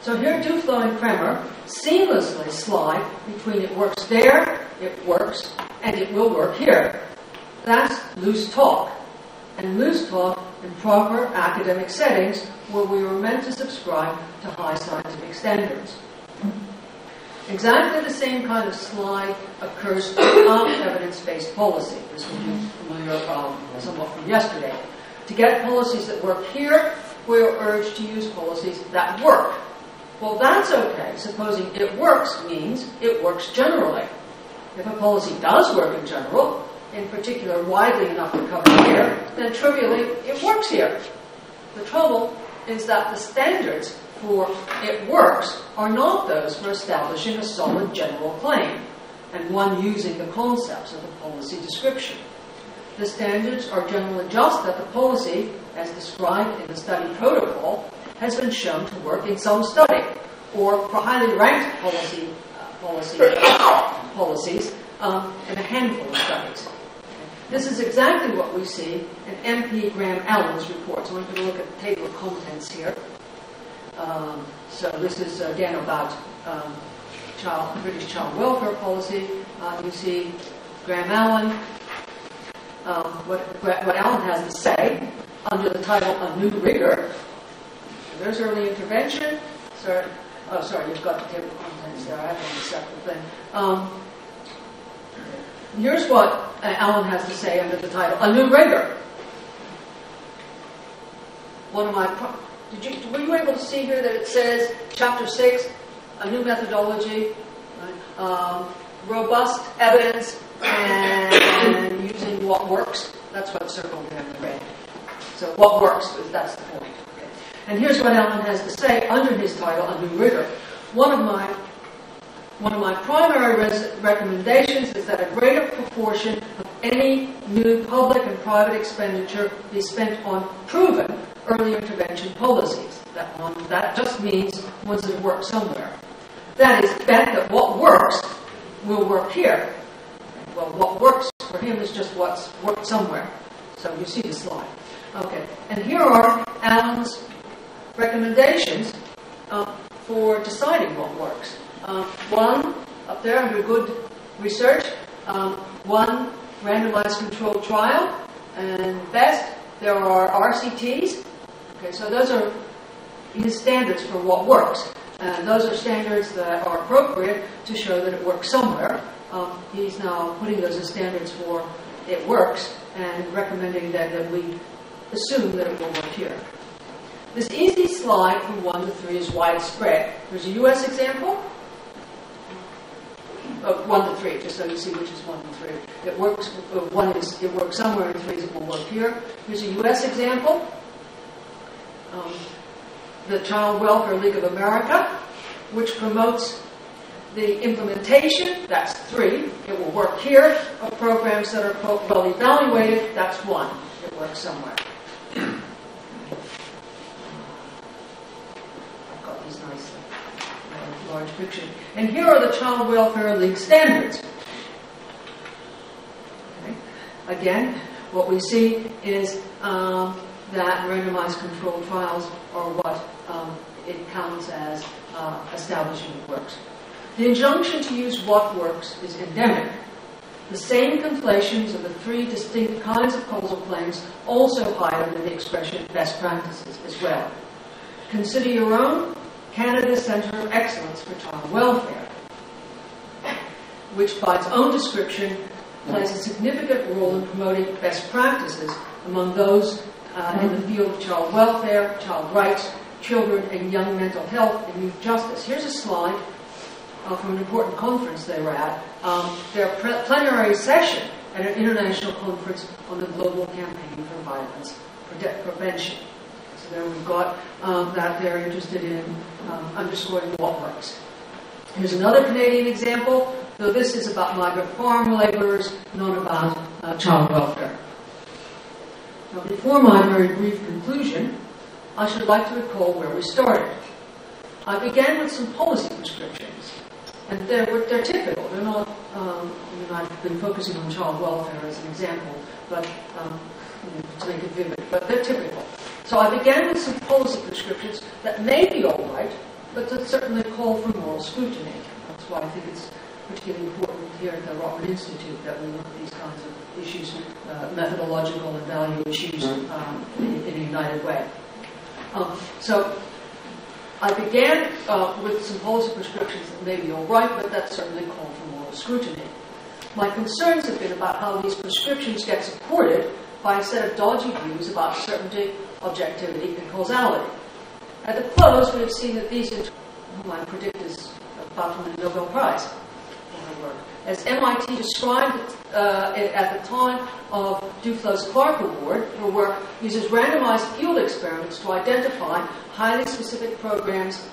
[SPEAKER 2] So here Duflo and Kremer seamlessly slide between it works there, it works, and it will work here. That's loose talk. And loose talk in proper academic settings where we were meant to subscribe to high scientific standards. Exactly the same kind of slide occurs throughout evidence-based policy. This will be familiar um, somewhat from yesterday. To get policies that work here, we are urged to use policies that work. Well, that's okay, supposing it works means it works generally. If a policy does work in general, in particular widely enough to cover here, then trivially it works here. The trouble is that the standards for it works are not those for establishing a solid general claim and one using the concepts of the policy description. The standards are generally just that the policy, as described in the study protocol, has been shown to work in some study, or for highly ranked policy, uh, policy policies um, in a handful of studies. This is exactly what we see in MP Graham Allen's report. So I'm going to look at the table of contents here. Um, so this is again about um, child, British child welfare policy. Uh, you see Graham Allen, um, what, what Allen has to say under the title A New Rigor. There's early intervention. Sorry, oh, sorry, you've got the table of contents there. I have one separate thing. Um, here's what uh, Allen has to say under the title A New Rigor. One of my did you, were you able to see here that it says, chapter 6, a new methodology, right? um, robust evidence, and, using what works? That's what's circled in the red. So what works, that's the point. And here's what Allen has to say under his title, A New Rigor. One of my one of my primary res- recommendations is that a greater proportion of any new public and private expenditure be spent on proven early intervention policies. That, one, that just means ones that work somewhere. That is, bet that what works will work here. Well, what works for him is just what's worked somewhere. So you see the slide. Okay, and here are Allen's recommendations uh, for deciding what works. Uh, one, up there under good research, um, one randomized controlled trial, and best, there are RCTs, Okay, so those are his standards for what works. And those are standards that are appropriate to show that it works somewhere. Um, he's now putting those as standards for it works and recommending that, that we assume that it will work here. This easy slide from 1 to 3 is widespread. There's a US example. Uh, 1 to 3, just so you see which is 1 and 3. It works, uh, 1 is, it works somewhere, and 3 is it will work here. Here's a US example. Um, the Child Welfare League of America, which promotes the implementation, that's three. It will work here. Of programs that are well evaluated, that's one. It works somewhere. I've got these nice And here are the Child Welfare League standards. Okay. Again, what we see is um, that randomized controlled trials are what um, it counts as uh, establishing works. The injunction to use what works is endemic. The same conflations of the three distinct kinds of causal claims also hide under the expression best practices as well. Consider your own Canada Centre of Excellence for Child Welfare, which by its own description plays a significant role in promoting best practices among those uh, in the field of child welfare, child rights, children and young mental health and youth justice. Here's a slide uh, from an important conference they were at. Um, their plenary session at an international conference on the global campaign for violence pre- prevention. There we've got um, that they're interested in um, underscoring what works. Here's another Canadian example, though this is about migrant farm laborers, not about uh, child welfare. Now, before my very brief conclusion, I should like to recall where we started. I began with some policy prescriptions, and they're, they're typical. They're not, um, I mean, I've been focusing on child welfare as an example, but um, to make it vivid, but they're typical. So I began with some policy prescriptions that may be all right, but that certainly call for moral scrutiny. That's why I think it's particularly important here at the Rotman Institute that we look at these kinds of issues, uh, methodological and value issues um, in, in, a united way. Um, so I began uh, with some policy prescriptions that may be all right, but that certainly call for moral scrutiny. My concerns have been about how these prescriptions get supported by a set of dodgy views about certainty, objectivity, and causality. At the close, we have seen that these, whom I predict is about to win Nobel Prize for her work, as MIT described uh, at the time of Duflo's Clark Award, her work uses randomized field experiments to identify highly specific programs.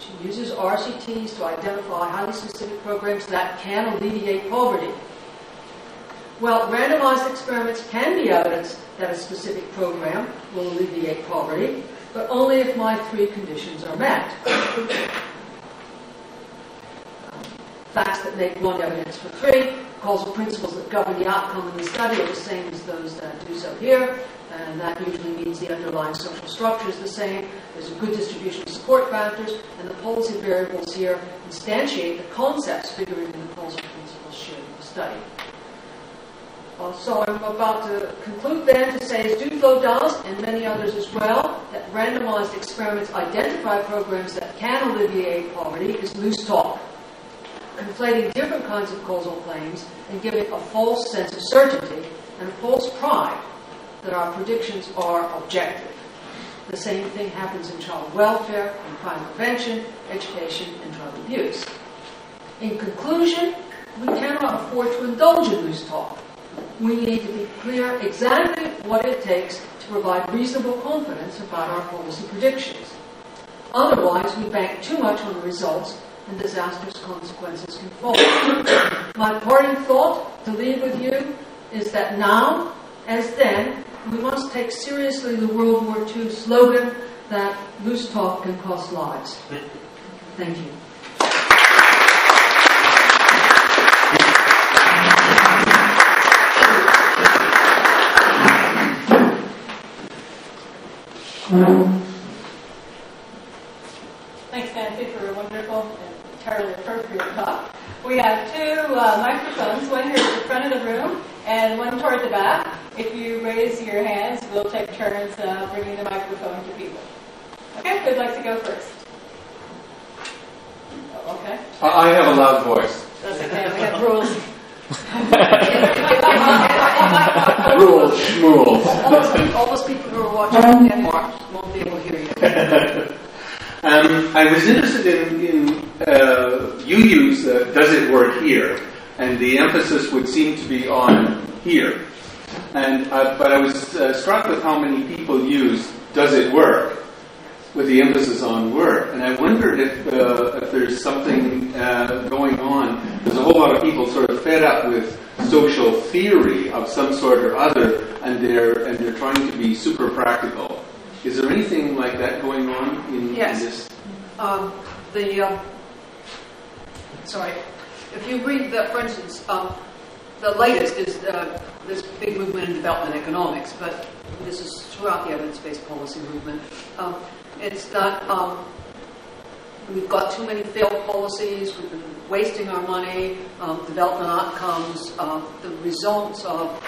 [SPEAKER 2] She uses RCTs to identify highly specific programs that can alleviate poverty. Well, randomized experiments can be evidence that a specific program will alleviate poverty, but only if my three conditions are met facts that make one evidence for three, causal principles that govern the outcome in the study are the same as those that do so here, and that usually means the underlying social structure is the same, there's a good distribution of support factors, and the policy variables here instantiate the concepts figuring in the causal principles shared in the study. Uh, so I'm about to conclude then to say, as Duflo does, and many others as well, that randomized experiments identify programs that can alleviate poverty is loose talk conflating different kinds of causal claims and giving a false sense of certainty and a false pride that our predictions are objective. The same thing happens in child welfare, in crime prevention, education, and drug abuse. In conclusion, we cannot afford to indulge in loose talk. We need to be clear exactly what it takes to provide reasonable confidence about our policy predictions. Otherwise, we bank too much on the results and disastrous consequences can follow. My parting thought to leave with you is that now, as then, we must take seriously the World War II slogan that loose talk can cost lives. Thank you.
[SPEAKER 1] Thanks, Nancy, for a wonderful and entirely appropriate talk. We have two uh, microphones, one here at the front of the room and one toward the back. If you raise your hands, we'll take turns uh, bringing the microphone to people. Okay, who'd like to go first? Oh, okay.
[SPEAKER 5] I have a loud voice.
[SPEAKER 1] That's okay, we have rules.
[SPEAKER 5] Rules, schmules.
[SPEAKER 2] All those, people, all those people who are watching in Denmark won't be able to hear you.
[SPEAKER 5] um, I was interested in, in uh, you use uh, does it work here, and the emphasis would seem to be on here. And uh, but I was uh, struck with how many people use does it work with the emphasis on work, and I wondered if uh, if there's something uh, going on. There's a whole lot of people sort of fed up with social theory of some sort or other, and they're and they're trying to be super practical. Is there anything like that going on in,
[SPEAKER 2] Yes.
[SPEAKER 5] in this?
[SPEAKER 2] Um, the um, sorry, if you read the, for instance, um, the latest is uh, this big movement in development economics, but this is throughout the evidence-based policy movement. Um, it's that um, we've got too many failed policies. We've been wasting our money. Um, development outcomes, um, the results of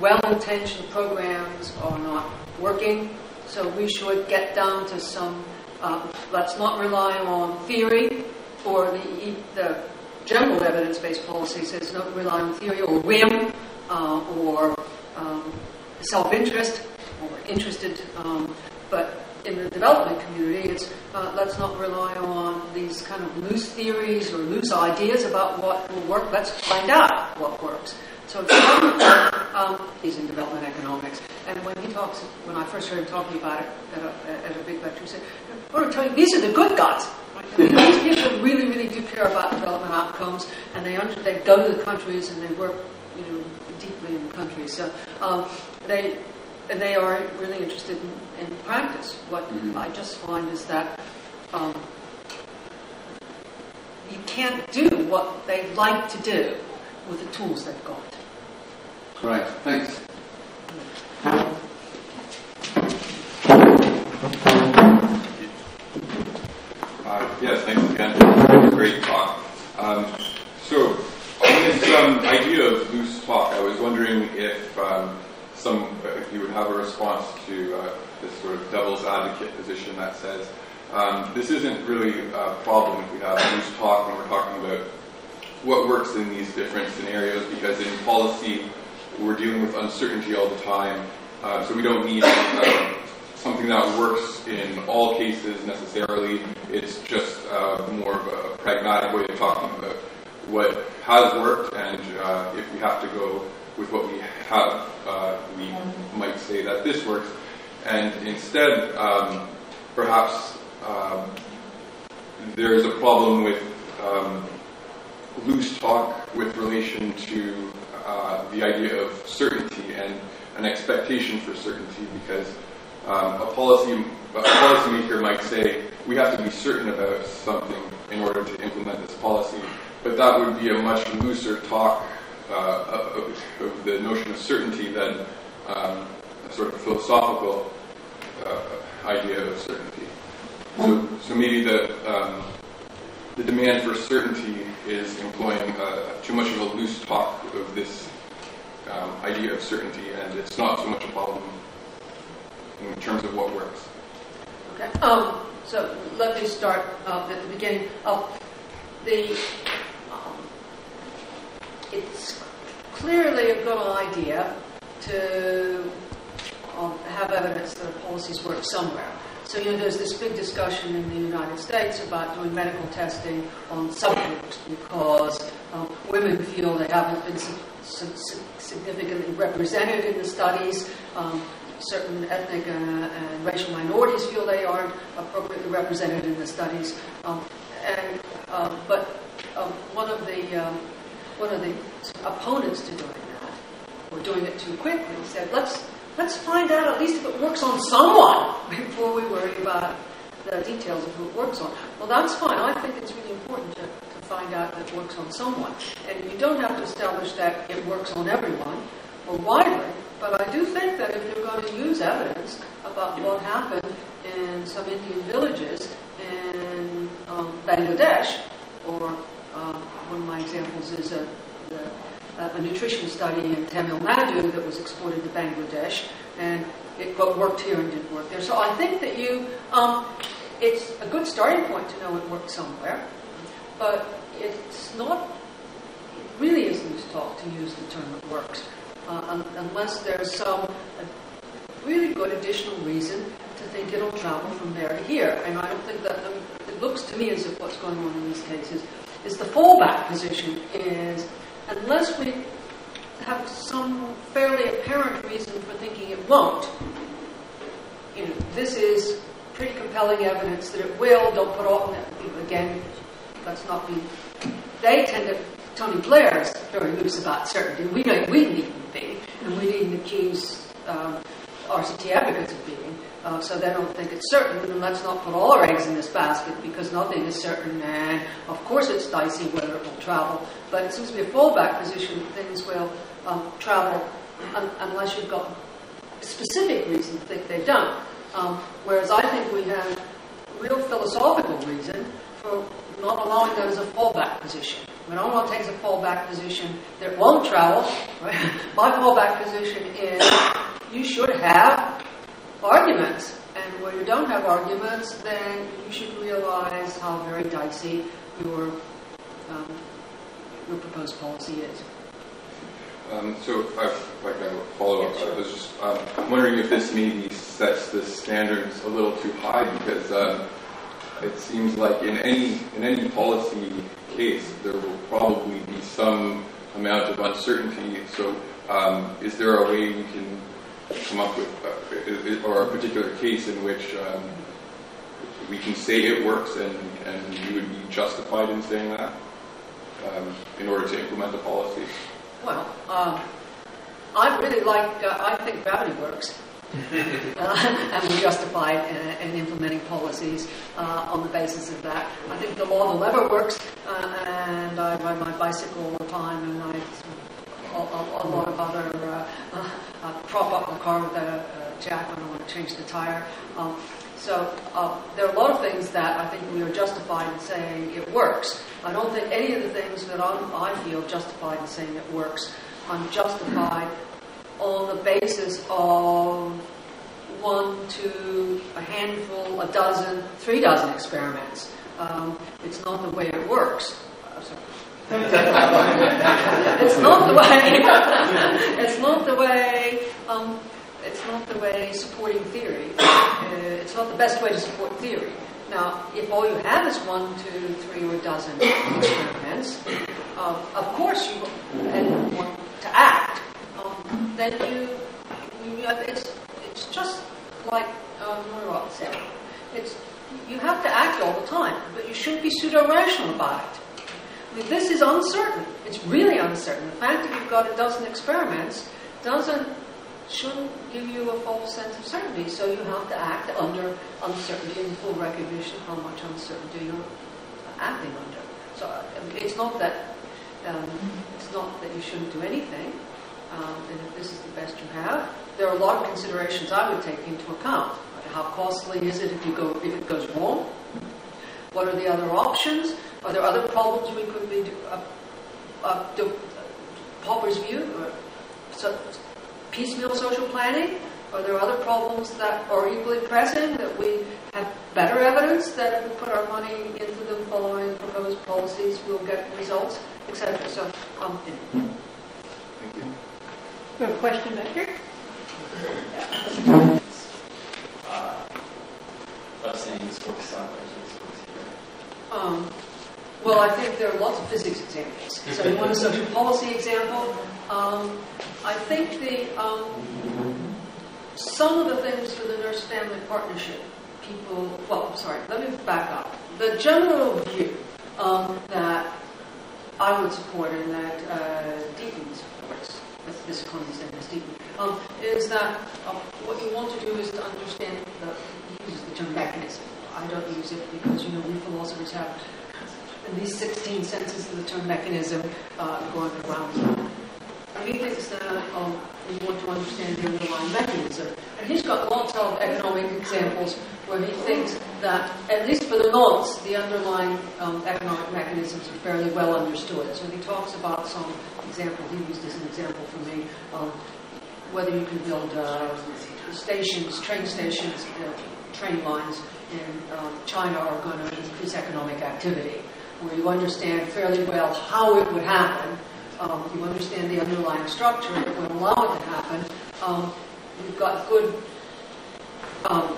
[SPEAKER 2] well-intentioned programs are not working. So we should get down to some. Uh, let's not rely on theory or the, the general evidence-based policy says not rely on theory or whim uh, or um, self-interest or interested. Um, but in the development community, it's uh, let's not rely on these kind of loose theories or loose ideas about what will work. Let's find out what works. So um, he's in development economics, and when he talks, when I first heard him talking about it at a, at a big lecture, he said, "I want to these are the good guys." These people really, really do care about development outcomes, and they under, they go to the countries and they work, you know, deeply in the countries. So um, they and they are really interested in, in practice. What I just find is that um, you can't do what they like to do with the tools they've got.
[SPEAKER 5] Right. Thanks.
[SPEAKER 6] Uh, yes, thanks again. Great talk. Um, so, on this um, idea of loose talk, I was wondering if um, some, you would have a response to uh, this sort of devil's advocate position that says um, this isn't really a problem if we have loose talk when we're talking about what works in these different scenarios, because in policy we're dealing with uncertainty all the time, uh, so we don't need um, something that works in all cases necessarily. It's just uh, more of a pragmatic way of talking about what has worked, and uh, if we have to go with what we have, uh, we might say that this works. And instead, um, perhaps um, there's a problem with um, loose talk with relation to uh, the idea of certainty and an expectation for certainty because um, a policy a policymaker might say we have to be certain about something in order to implement this policy, but that would be a much looser talk of, of, the notion of certainty than um, a sort of philosophical uh, idea of certainty. So, so maybe the um, the demand for certainty is employing uh, too much of a loose talk of this um, idea of certainty, and it's not so much a problem in terms of what works.
[SPEAKER 2] Okay. Um, so let me start uh, at the beginning. Uh, the it's clearly a good idea to um, have evidence that policies work somewhere. So, you know, there's this big discussion in the United States about doing medical testing on subgroups because um, women feel they haven't been su- su- significantly represented in the studies. Um, certain ethnic uh, and racial minorities feel they aren't appropriately represented in the studies. Um, and, um, but um, one of the one of the opponents to doing that, or doing it too quickly, said, let's let's find out at least if it works on someone before we worry about the details of who it works on. Well, that's fine. I think it's really important to, to find out that it works on someone. And you don't have to establish that it works on everyone or widely, but I do think that if you're going to use evidence about what happened in some Indian villages in um, Bangladesh, or um, one of my examples is a, the, a nutrition study in Tamil Nadu that was exported to Bangladesh, and it worked here and didn't work there. So I think that you, um, it's a good starting point to know it worked somewhere, but it's not, it really isn't talk to use the term it works uh, un- unless there's some really good additional reason to think it'll travel from there to here. And I don't think that, it looks to me as if what's going on in these cases is the fallback position is, unless we have some fairly apparent reason for thinking it won't, you know, this is pretty compelling evidence that it will. Don't put all, you know, again, let's not be, they tend to, Tony Blair's very loose about certainty. We don't, we needn't be, and we needn't accuse um, RCT advocates of being. Uh, so they don't think it's certain, and let's not put all our eggs in this basket because nothing is certain, and of course it's dicey whether it will travel. But it seems to be a fallback position that things will um, travel un- unless you've got specific reason to think they don't. Um, whereas I think we have real philosophical reason for not allowing that as a fallback position. When don't want to take a fallback position that won't travel. Right? My fallback position is you should have arguments. And where you don't have arguments, then you should realize how very dicey your, um, your proposed policy is.
[SPEAKER 6] Um, so, I've, like a follow up, I was just um, wondering if this maybe sets the standards a little too high because um, it seems like in any in any policy case there will probably be some amount of uncertainty. So, um, is there a way we can come up with, uh, or a particular case in which um, we can say it works and, and you would be justified in saying that um, in order to implement the policy?
[SPEAKER 2] Well, um, I really like, uh, I think gravity works. uh, and we're justified in, in implementing policies uh, on the basis of that. I think the law of the lever works, uh, and I ride my bicycle all the time, and I a, lot of other uh, uh, uh, prop up the car with a, jack I want to change the tire. Um, so uh, there are a lot of things that I think we are justified in saying it works. I don't think any of the things that I'm, I feel justified in saying it works. I'm justified on the basis of one, two, a handful, a dozen, three dozen experiments. Um, it's not the way it works. It's not the way. it's not the way. Um, it's not the way supporting theory. Uh, it's not the best way to support theory. Now, if all you have is one, two, three, or a dozen experiments, um, of course you want to act. Um, then you, you it's it's just like um, what do? It's you have to act all the time, but you shouldn't be pseudo rational about it. This is uncertain. It's really uncertain. The fact that you've got a dozen experiments doesn't shouldn't give you a false sense of certainty. So you have to act under uncertainty and full recognition of how much uncertainty you're acting under. So it's not that um, it's not that you shouldn't do anything. Um, and if this is the best you have, there are a lot of considerations I would take into account. How costly is it if you go if it goes wrong? What are the other options? Are there other problems we could be uh, uh, do, Popper's view? Or, so, piecemeal social planning? Are there other problems that are equally pressing that we have better evidence that if we put our money into them following proposed policies, we'll get results, etc. So, um,
[SPEAKER 6] Thank you.
[SPEAKER 2] We have a question back here.
[SPEAKER 7] Uh, of saying this works out,
[SPEAKER 2] Um, well, I think there are lots of physics examples. So you want a social policy example? Um, I think the um, some of the things for the nurse-family partnership, people. Well, sorry. Let me back up. The general view um, that I would support and that uh, supports, this economy saying this Deaton, um, is that um, what you want to do is to understand the, uses the term mechanism. I don't use it because you know we philosophers have at least 16 senses of the term mechanism uh, going around. Thinks that um, we want to understand the underlying mechanism. And he's got lots of economic examples where he thinks that, at least for the nonce, the underlying um, economic mechanisms are fairly well understood. So he talks about some example, he used as an example for me, um, whether you can build uh, stations, train stations, uh, train lines in um, China are going to increase economic activity where you understand fairly well how it would happen, um, you understand the underlying structure that would allow it to happen, um, you've got good um,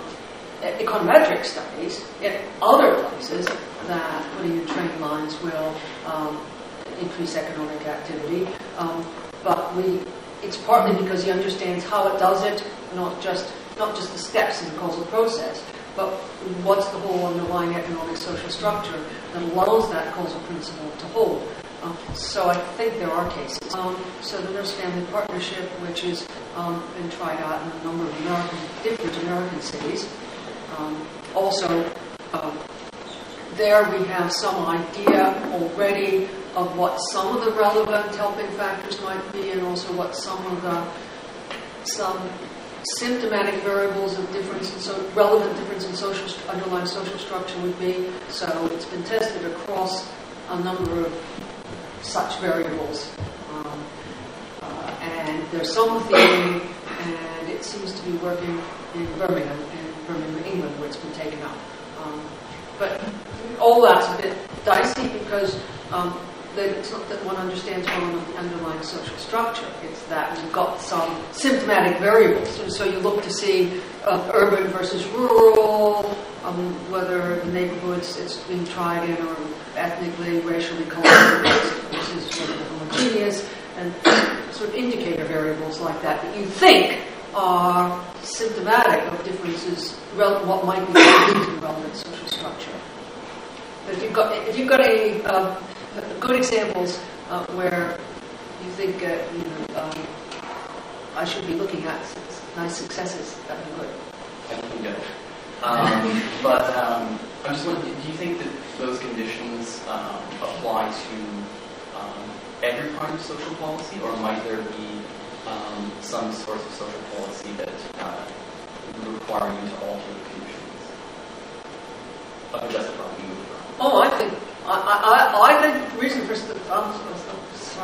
[SPEAKER 2] econometric studies in other places that putting in train lines will um, increase economic activity. Um, but we, it's partly because he understands how it does it, not just not just the steps in the causal process, but what's the whole underlying economic social structure that allows that causal principle to hold. Um, so I think there are cases. Um, so the nurse-family partnership, which has um, been tried out in a number of American, different American cities. Um, also, um, there we have some idea already of what some of the relevant helping factors might be, and also what some of the some symptomatic variables of difference in so relevant difference in social underlying social structure would be. So it's been tested across a number of such variables. Um, uh, and there's some theory, and it seems to be working in Birmingham, in Birmingham, England, where it's been taken up. Um, but all that's a bit dicey because um, it's not that one understands well enough the underlying social structure. It's that you've got some symptomatic variables. And so you look to see uh, urban versus rural, um, whether the neighborhoods it's being tried in are ethnically, racially, culturally versus sort of homogeneous, and sort of indicator variables like that that you think are symptomatic of differences, what might be in relevant social structure. But if you've got, if you've got any um, good examples uh, where you think uh, you know, um, I should be looking at nice successes, that'd be good.
[SPEAKER 7] I think good. Um, but um, I'm just wondering, do you think that those conditions um, apply to um, every part of social policy, or might there be um, some source of social policy that uh, would require you to alter the conditions of just the problem you
[SPEAKER 2] Oh, I think I, I, I think the reason for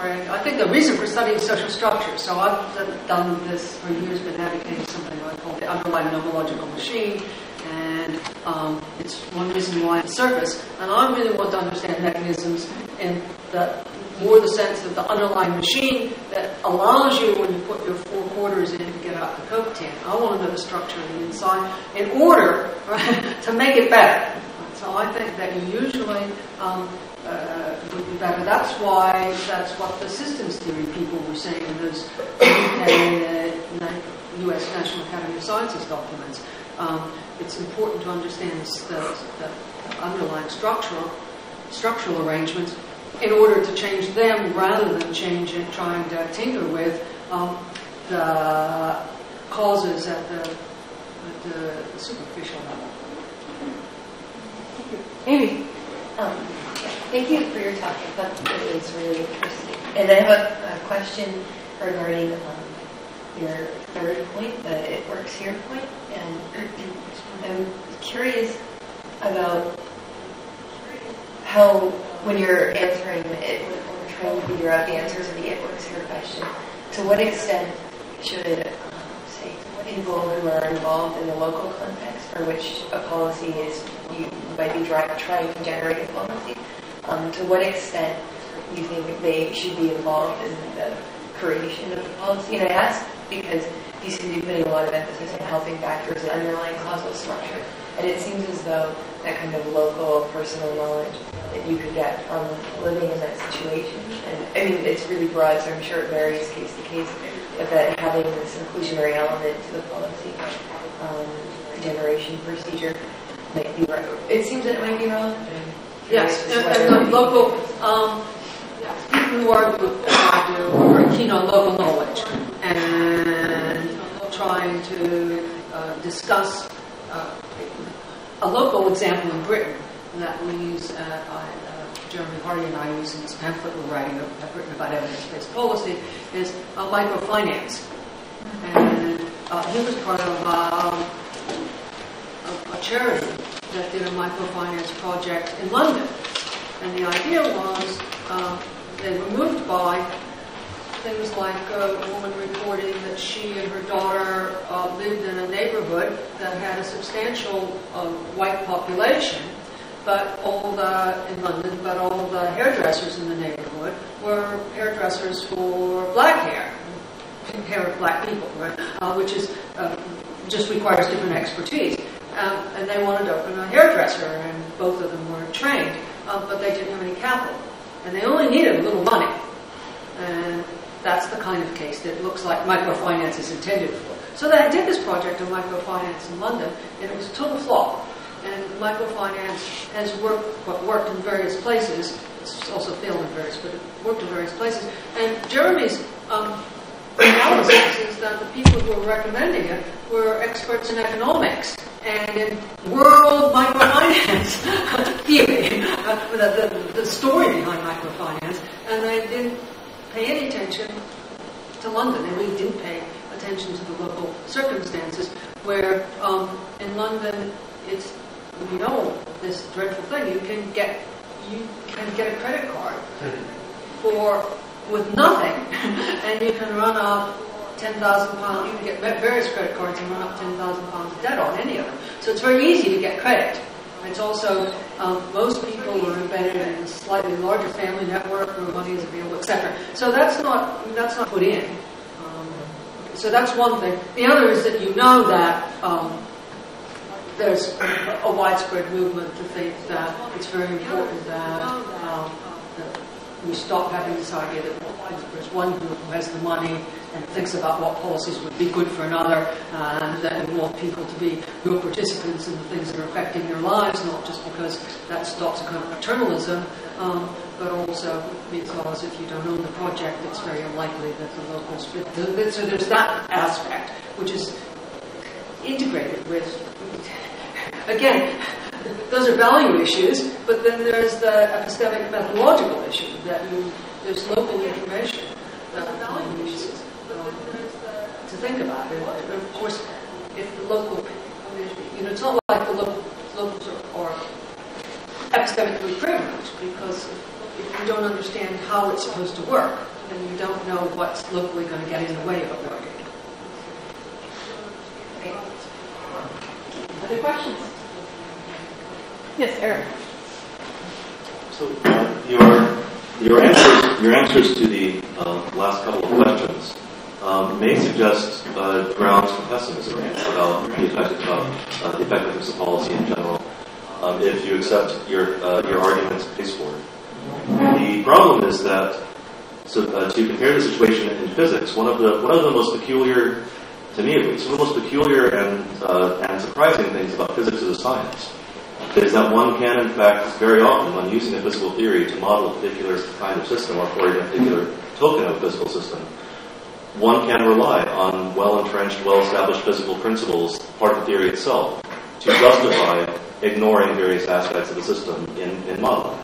[SPEAKER 2] sorry, I think the reason for studying social structure. So I've done this for years, been advocating something I call the underlying nomological machine, and um, it's one reason why it's surface. And I really want to understand mechanisms in the more the sense of the underlying machine that allows you, when you put your four quarters in, to get out the Coke tin. I want to know the structure on the inside in order right, to make it better. So I think that usually um, uh, better. That's why that's what the systems theory people were saying in those uh, U.S. National Academy of Sciences documents. Um, it's important to understand the, the underlying structural structural arrangements in order to change them rather than changing, trying to tinker with um, the causes at the, at the superficial level.
[SPEAKER 8] Amy. Um, thank you for your talk. I thought it was really interesting. And I have a, a question regarding um, your third point, the it works here point. And I'm curious about how, when you're answering it, trying to figure out the answers to the it works here question, to what extent should people who are involved in the local context for which a policy is, you might be trying to generate a policy. Um, to what extent you think they should be involved in the creation of the policy? And I ask because you seem to be putting a lot of emphasis on helping factors and underlying causal structure. And it seems as though that kind of local personal knowledge that you could get from living in that situation. And I mean, it's really broad, so I'm sure it varies case to case that having this inclusionary element to the policy um, generation procedure might be It seems that it might be relevant.
[SPEAKER 2] Yes, and, and the local um, people who are are keen on local knowledge and trying to uh, discuss uh, a local example in Britain that we use at Jeremy Hardie and I use in this pamphlet we're writing, I've written about evidence-based policy, is uh, microfinance. And uh, he was part of um, a, a charity that did a microfinance project in London. And the idea was uh, they were moved by things like a woman reporting that she and her daughter uh, lived in a neighborhood that had a substantial uh, white population but all the in London, but all the hairdressers in the neighborhood were hairdressers for black hair, hair of black people, right? uh, which is uh, just requires different expertise. Um, and they wanted to open a hairdresser, and both of them were trained, uh, but they didn't have any capital, and they only needed a little money. And that's the kind of case that looks like microfinance is intended for. So they did this project on microfinance in London, and it was a total flop. And microfinance has worked, worked in various places. It's also failed in various, but it worked in various places. And Jeremy's um, analysis is that the people who were recommending it were experts in economics and in world microfinance theory, uh, the, the, the story behind microfinance, and they didn't pay any attention to London. They really didn't pay attention to the local circumstances, where um, in London it's you know this dreadful thing. You can get you can get a credit card for with nothing, and you can run up ten thousand pounds. You can get various credit cards and run up ten thousand pounds of debt on any of them. So it's very easy to get credit. It's also um, most people are embedded in a slightly larger family network where money is available, etc. So that's not that's not put in. Um, so that's one thing. The other is that you know that um, there's a widespread movement to think that it's very important that, um, that we stop having this idea that there's one group who has the money and thinks about what policies would be good for another, and that we want people to be real participants in the things that are affecting their lives, not just because that stops a kind of paternalism, um, but also because if you don't own the project, it's very unlikely that the locals. So there's that aspect, which is integrated with Again, those are value issues, but then there's the epistemic methodological issue that you, there's local information that value issues to think about. And of course, if the local, you know, it's not like the local, locals are, are epistemically privileged because if you don't understand how it's supposed to work, then you don't know what's locally going to get in the way of it working.
[SPEAKER 1] Other questions? Yes, Eric.
[SPEAKER 9] So uh, your your answers your answers to the uh, last couple of questions um, may suggest uh, grounds for pessimism about the, effect, about, uh, the effectiveness of policy in general. Um, if you accept your uh, your arguments case for it, the problem is that so uh, to compare the situation in physics, one of the one of the most peculiar to me least, one of the most peculiar and, uh, and surprising things about physics as a science is that one can, in fact, very often, when using a physical theory to model a particular kind of system or for a particular token of a physical system, one can rely on well-entrenched, well-established physical principles, part of the theory itself, to justify ignoring various aspects of the system in, in modeling.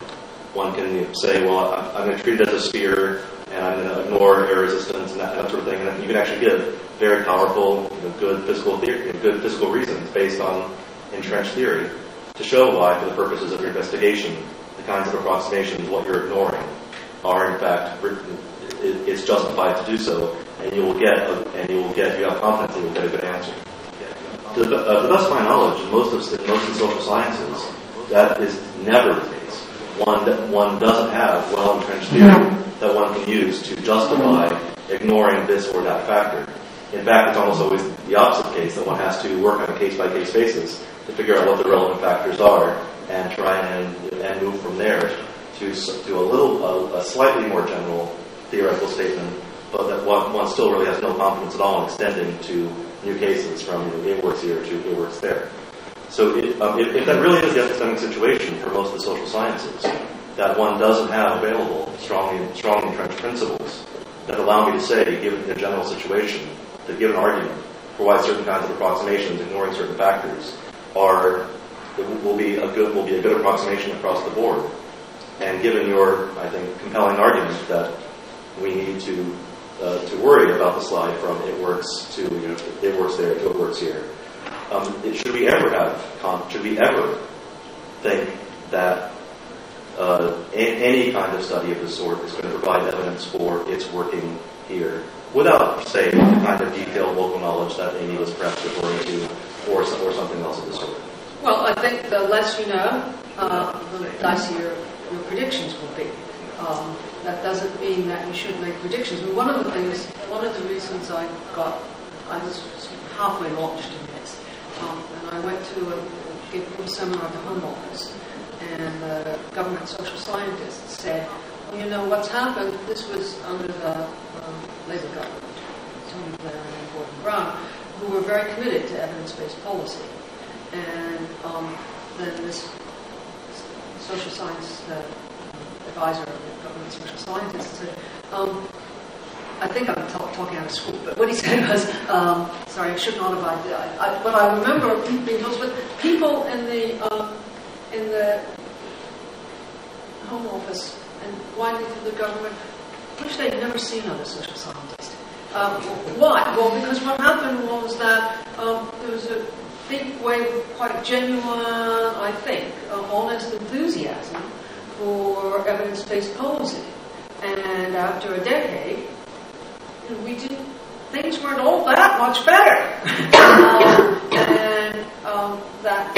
[SPEAKER 9] One can say, well, I'm going to treat it as a sphere, and ignore air resistance and that, that sort of thing, and you can actually give very powerful, you know, good physical theory, good physical reasons based on entrenched theory to show why, for the purposes of your investigation, the kinds of approximations, what you're ignoring, are in fact it's justified to do so, and you will get and you will get you have confidence that you'll get a good answer. To the, uh, the best of my knowledge, most of most of the social sciences, that is never the case. One that one doesn't have well entrenched theory that one can use to justify ignoring this or that factor. In fact, it's almost always the opposite case that one has to work on a case by case basis to figure out what the relevant factors are and try and, and move from there to, to a little, a, a slightly more general theoretical statement, but that one, one still really has no confidence at all in extending to new cases from you know, it works here to it works there. So it, um, if, that really is the epistemic situation for most of the social sciences, that one doesn't have available strongly, strongly entrenched principles that allow me to say, given the general situation, to give an argument for why certain kinds of approximations, ignoring certain factors, are will be a good will be a good approximation across the board. And given your, I think, compelling argument that we need to uh, to worry about the slide from it works to you know, it works there to it works here. Um, should we ever have should we ever think that uh, any kind of study of this sort is going to provide evidence for its working here without, say, the kind of detailed local knowledge that Amy was perhaps referring to, or, or something else of the sort?
[SPEAKER 2] Well, I think the less you know, uh, the dicier your predictions will be. Um, that doesn't mean that you shouldn't make predictions. Mean, one of the things, one of the reasons I got I was halfway launched in this. Um, and I went to a, give a seminar at the Home Office, and the government social scientist said, well, you know, what's happened, this was under the um, Labour government, Tony Blair and Gordon Brown, who were very committed to evidence-based policy. And um, then this social science uh, advisor, of the government social scientist, said, um, I think I'm talk, talking out of school, but what he said was, um, sorry, I should not have. I, I, but I remember being told, but people in the um, in the Home Office and widely through the government wish they'd never seen other social scientists. Um, why? Well, because what happened was that um, there was a big wave of quite genuine, I think, honest enthusiasm for evidence-based policy. And after a decade, we didn't, things weren't all that much better. um, and um, that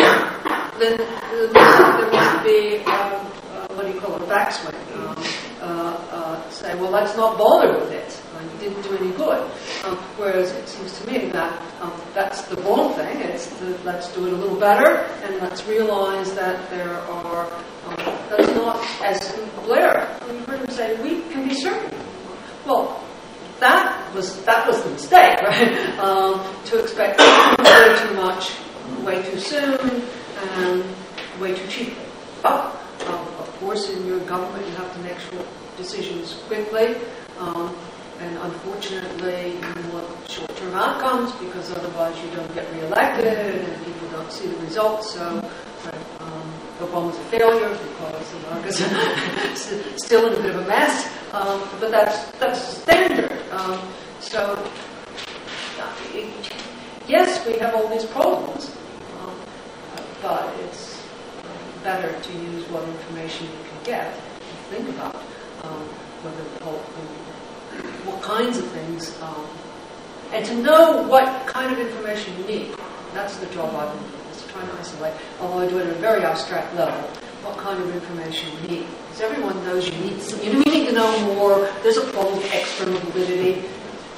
[SPEAKER 2] then there would be, um, uh, what do you call it, a backswing. Um, uh, uh, say, well, let's not bother with it. it didn't do any good. Um, whereas it seems to me that um, that's the wrong thing. It's the, let's do it a little better, and let's realize that there are, um, that's not, as Blair, you heard him say, we can be certain. Well, that was that was the mistake, right? Um, to expect way too much, way too soon, and way too cheaply. But um, of course, in your government, you have to make short decisions quickly. Um, and unfortunately, you want short-term outcomes because otherwise you don't get re-elected and people don't see the results. So um, Obama's a failure because America's still in a bit of a mess. Um, but that's that's standard. Um, so yes, we have all these problems, um, but it's better to use what information you can get. to Think about um, whether what kinds of things, um, and to know what kind of information you need. That's the job I've been doing, is to try and isolate, although I do it at a very abstract level, what kind of information you need. Because everyone knows you need, you need to know more, there's a problem with external validity.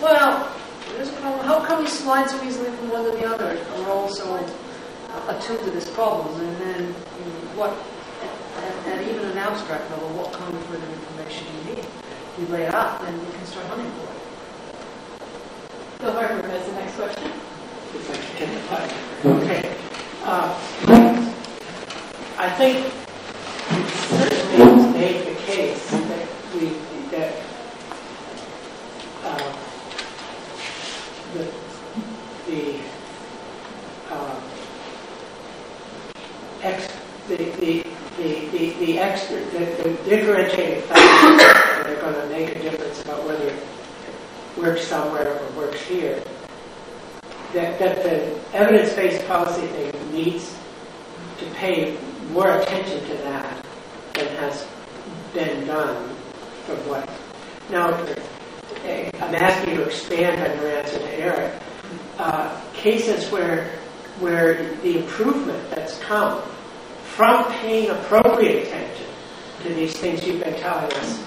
[SPEAKER 2] Well, there's a problem. How come we slide so easily from one to the other? We're all so uh, attuned to this problem. And then, you know, what, at, at, even an abstract level, what kind of further information do you need? You lay it out, then you can start hunting for it.
[SPEAKER 1] Bill Harper has the next question.
[SPEAKER 10] Okay. Uh, I think certainly made the case that we that uh, the the uh, ex, the the the the, the, extra, the, the differentiating factors that are going to make a difference about whether it works somewhere or works here. That, that the evidence-based policy thing needs to pay more attention to that than has been done from what. Now, I'm asking you to expand on your answer to Eric. Uh, cases where where the improvement that's come from paying appropriate attention to these things you've been telling us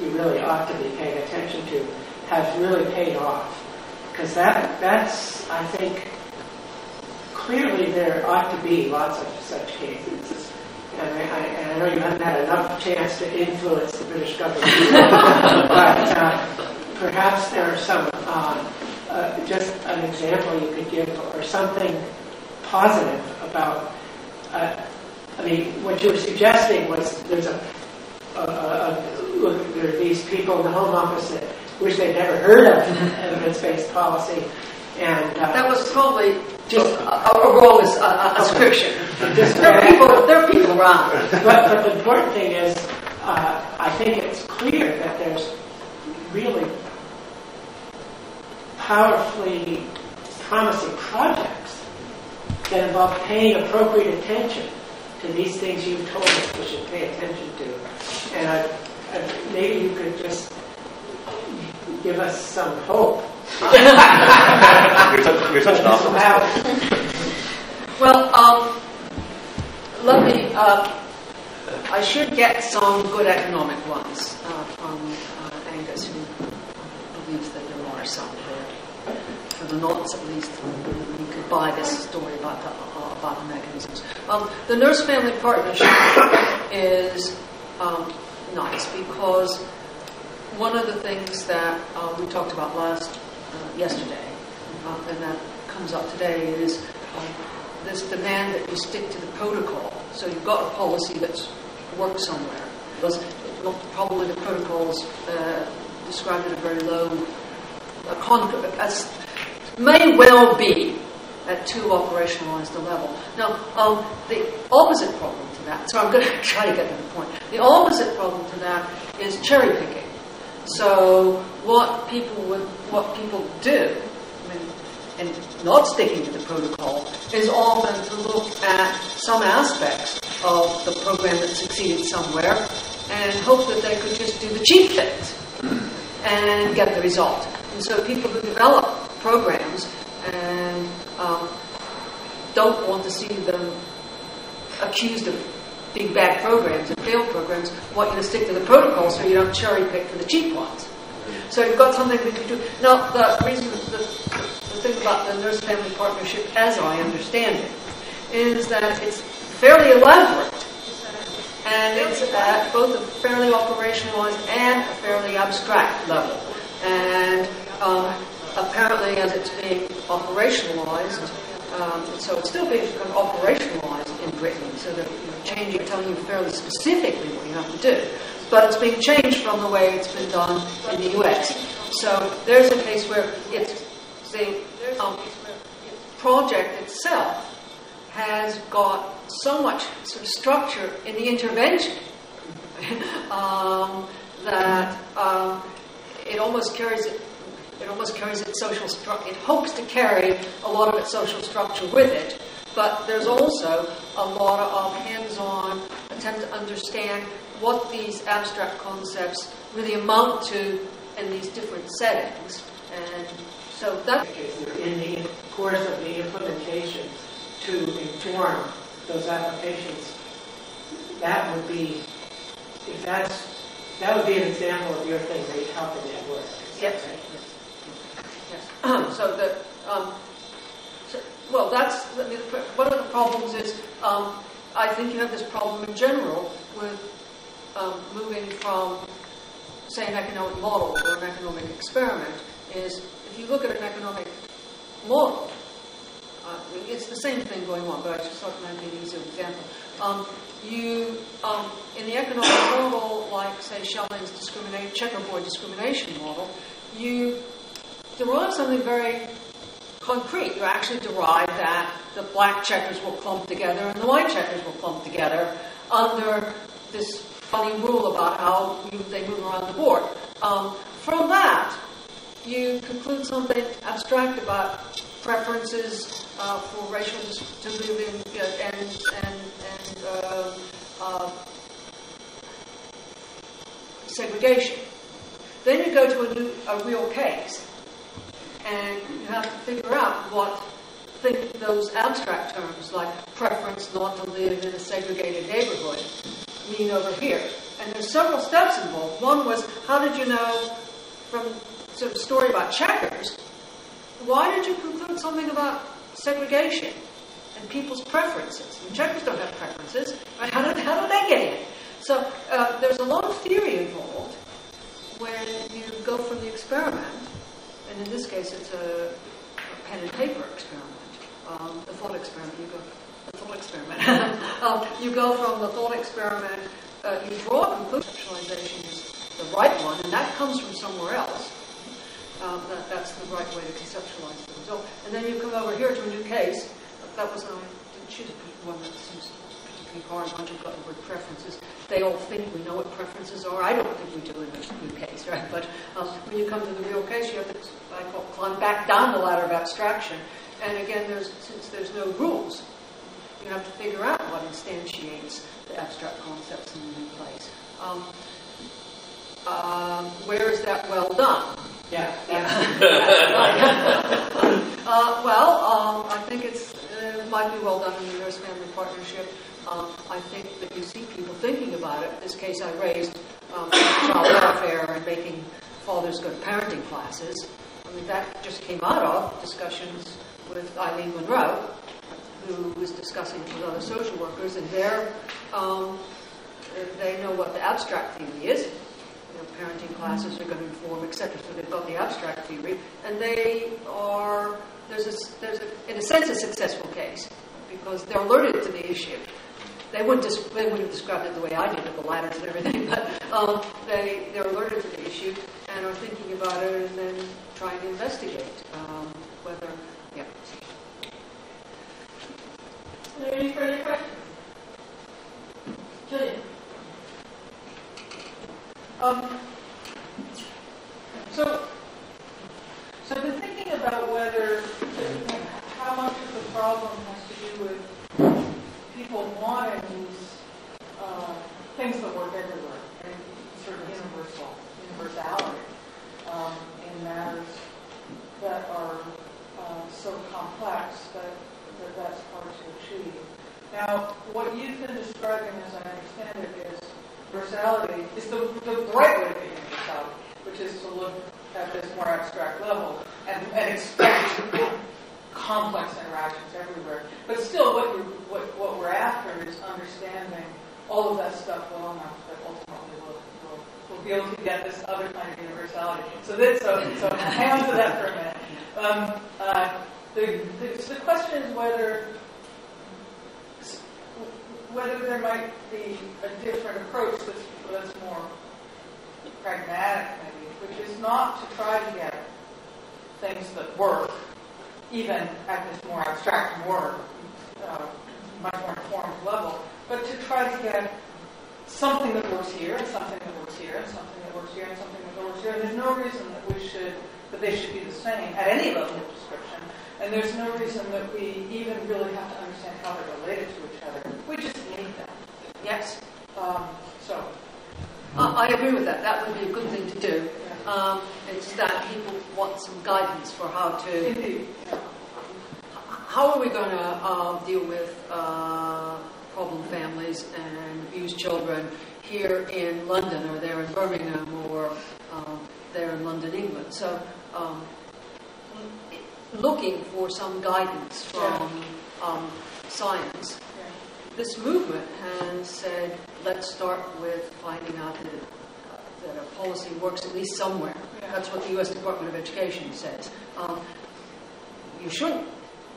[SPEAKER 10] you really ought to be paying attention to has really paid off. Because that, that's, I think, clearly there ought to be lots of such cases. And I, and I know you haven't had enough chance to influence the British government, but uh, perhaps there are some, uh, uh, just an example you could give or something positive about uh, I mean, what you were suggesting was there's a, a, a, a look, there are these people in the Home Office that wish they'd never heard of evidence-based policy, and uh,
[SPEAKER 2] that was probably just a, a wrong ascription. there are people, there are people around.
[SPEAKER 10] but, but the important thing is, uh, I think it's clear that there's really powerfully promising projects that involve paying appropriate attention to these things you've told us we should pay attention to. And I, I, maybe you could just give us some hope.
[SPEAKER 9] You're, such, you're an optimist.
[SPEAKER 2] Well, um, let me. Uh, I should get some good economic ones uh, from uh, Angus, who believes that there are some for the nonce at least, you could buy this story about the, uh, about the mechanisms. Um, the nurse family partnership is um, nice because one of the things that uh, we talked about last uh, yesterday, uh, and that comes up today, is um, this demand that you stick to the protocol. So you've got a policy that's worked somewhere. Because probably the protocols uh, described at a very low, con- as may well be at too operationalized a level. Now, um, the opposite problem to that, so I'm going to try to get to the point. The opposite problem to that is cherry picking. So what people would, what people do, I mean, and not sticking to the protocol, is often to look at some aspects of the program that succeeded somewhere and hope that they could just do the cheap things and get the result. And so people who develop programs and um, don't want to see them accused of big bad programs and failed programs want you to stick to the protocol so you don't cherry pick for the cheap ones. So you've got something that you do. Now, the reason, the, the thing about the nurse family partnership, as I understand it, is that it's fairly elaborate. And it's at both a fairly operationalized and a fairly abstract level. And um, apparently, as it's being operationalized, um, so it's still being kind of operationalized in Britain, so you're changing, telling you fairly specifically what you have to do. But it's being changed from the way it's been done in the US. So there's a case where it's the um, project itself has got so much sort of structure in the intervention um, that um, it almost carries it. It almost carries its social structure. It hopes to carry a lot of its social structure with it, but there's also a lot of hands-on attempt to understand what these abstract concepts really amount to in these different settings, and so that
[SPEAKER 10] in the course of the implementation to inform those applications, that would be, if that's, that would be an example of your thing, where you help in that work.
[SPEAKER 2] Yes. Yes. so the, um, so, well, that's, I mean, one of the problems is, um, I think you have this problem in general with um, moving from, say, an economic model or an economic experiment, is if you look at an economic model, uh, it's the same thing going on, but I just thought might be an easier example. Um, you, um, in the economic model, like say Schelling's discrimination, checkerboard discrimination model, you derive something very concrete. You actually derive that the black checkers will clump together and the white checkers will clump together under this funny rule about how you, they move around the board. Um, from that, you conclude something abstract about preferences uh, for racial distribution and, and, and uh, uh, segregation. Then you go to a, new, a real case, and you have to figure out what think those abstract terms like preference not to live in a segregated neighborhood mean over here. And there's several steps involved. One was how did you know from sort of story about checkers why did you conclude something about segregation and people's preferences? And checkers don't have preferences. Right? How, did, how did they get in? So uh, there's a lot of theory involved when you go from the experiment, and in this case it's a, pen and paper experiment, um, the thought experiment. You go the thought experiment. um, you go from the thought experiment, uh, you draw a conclusion. Conceptualization is the right one, and that comes from somewhere else. Um, that, that's the right way to conceptualize the result. And then you come over here to a new case. That was, um, didn't choose one that seems particularly hard once you've got the word preferences. They all think we know what preferences are. I don't think we do in new case, right? But um, when you come to the real case, you have to I call, climb back down the ladder of abstraction. And again, there's, since there's no rules, you have to figure out what instantiates the abstract concepts in the new place. Um, uh, where is that well done?
[SPEAKER 10] Yeah.
[SPEAKER 2] uh, well, um, I think it's, uh, it might be well done in the nurse family partnership. Um, I think that you see people thinking about it. This case, I raised um, child welfare and making fathers go to parenting classes. I mean, that just came out of discussions with Eileen Munro, who was discussing it with other social workers, and they're, um, they know what the abstract theory is. You know, parenting classes are going to inform, etc. So they've got the abstract theory, and they are there's a, there's a, in a sense a successful case because they're alerted to the issue. They wouldn't, des- they wouldn't have described it the way I did with the ladders and everything, but um, they, they're alerted to the issue and are thinking about it and then trying to investigate um, whether, yeah.
[SPEAKER 1] Any further questions? Julian?
[SPEAKER 11] Um, so, so I've been thinking about whether, how much of the problem has to do with people wanting these uh, things that work everywhere and sort of universal, universality um, in matters that are uh, so complex that, that that's hard to achieve. Now, what you've been describing, as I understand it, is universality, is the, the right way to be universality, which is to look at this more abstract level and, and expect complex interactions everywhere. But still, what, what, what we're after is understanding all of that stuff well enough that ultimately we'll, we'll, we'll be able to get this other kind of universality. So, that, so, so hang on to that for a minute. Um, uh, the, the, so the question is whether whether there might be a different approach that's, that's more pragmatic, maybe, which is not to try to get things that work, even at this more abstract, more uh, much more informed level, but to try to get something that works here, and something that works here, and something that works here, and something that works here. And there's no reason that we should that they should be the same at any level of description. And there's no reason that we even really have to understand how they're related to each other. We just need them.
[SPEAKER 2] Yes,
[SPEAKER 11] Um, so,
[SPEAKER 2] I, I agree with that. That would be a good thing to do. Um, it's that people want some guidance for how to. How are we going to uh, deal with uh, problem families and abused children here in London or there in Birmingham or um, there in London, England? So, um, looking for some guidance from um, science. This movement has said, let's start with finding out that, that a policy works at least somewhere. That's what the U.S. Department of Education says. Um, you shouldn't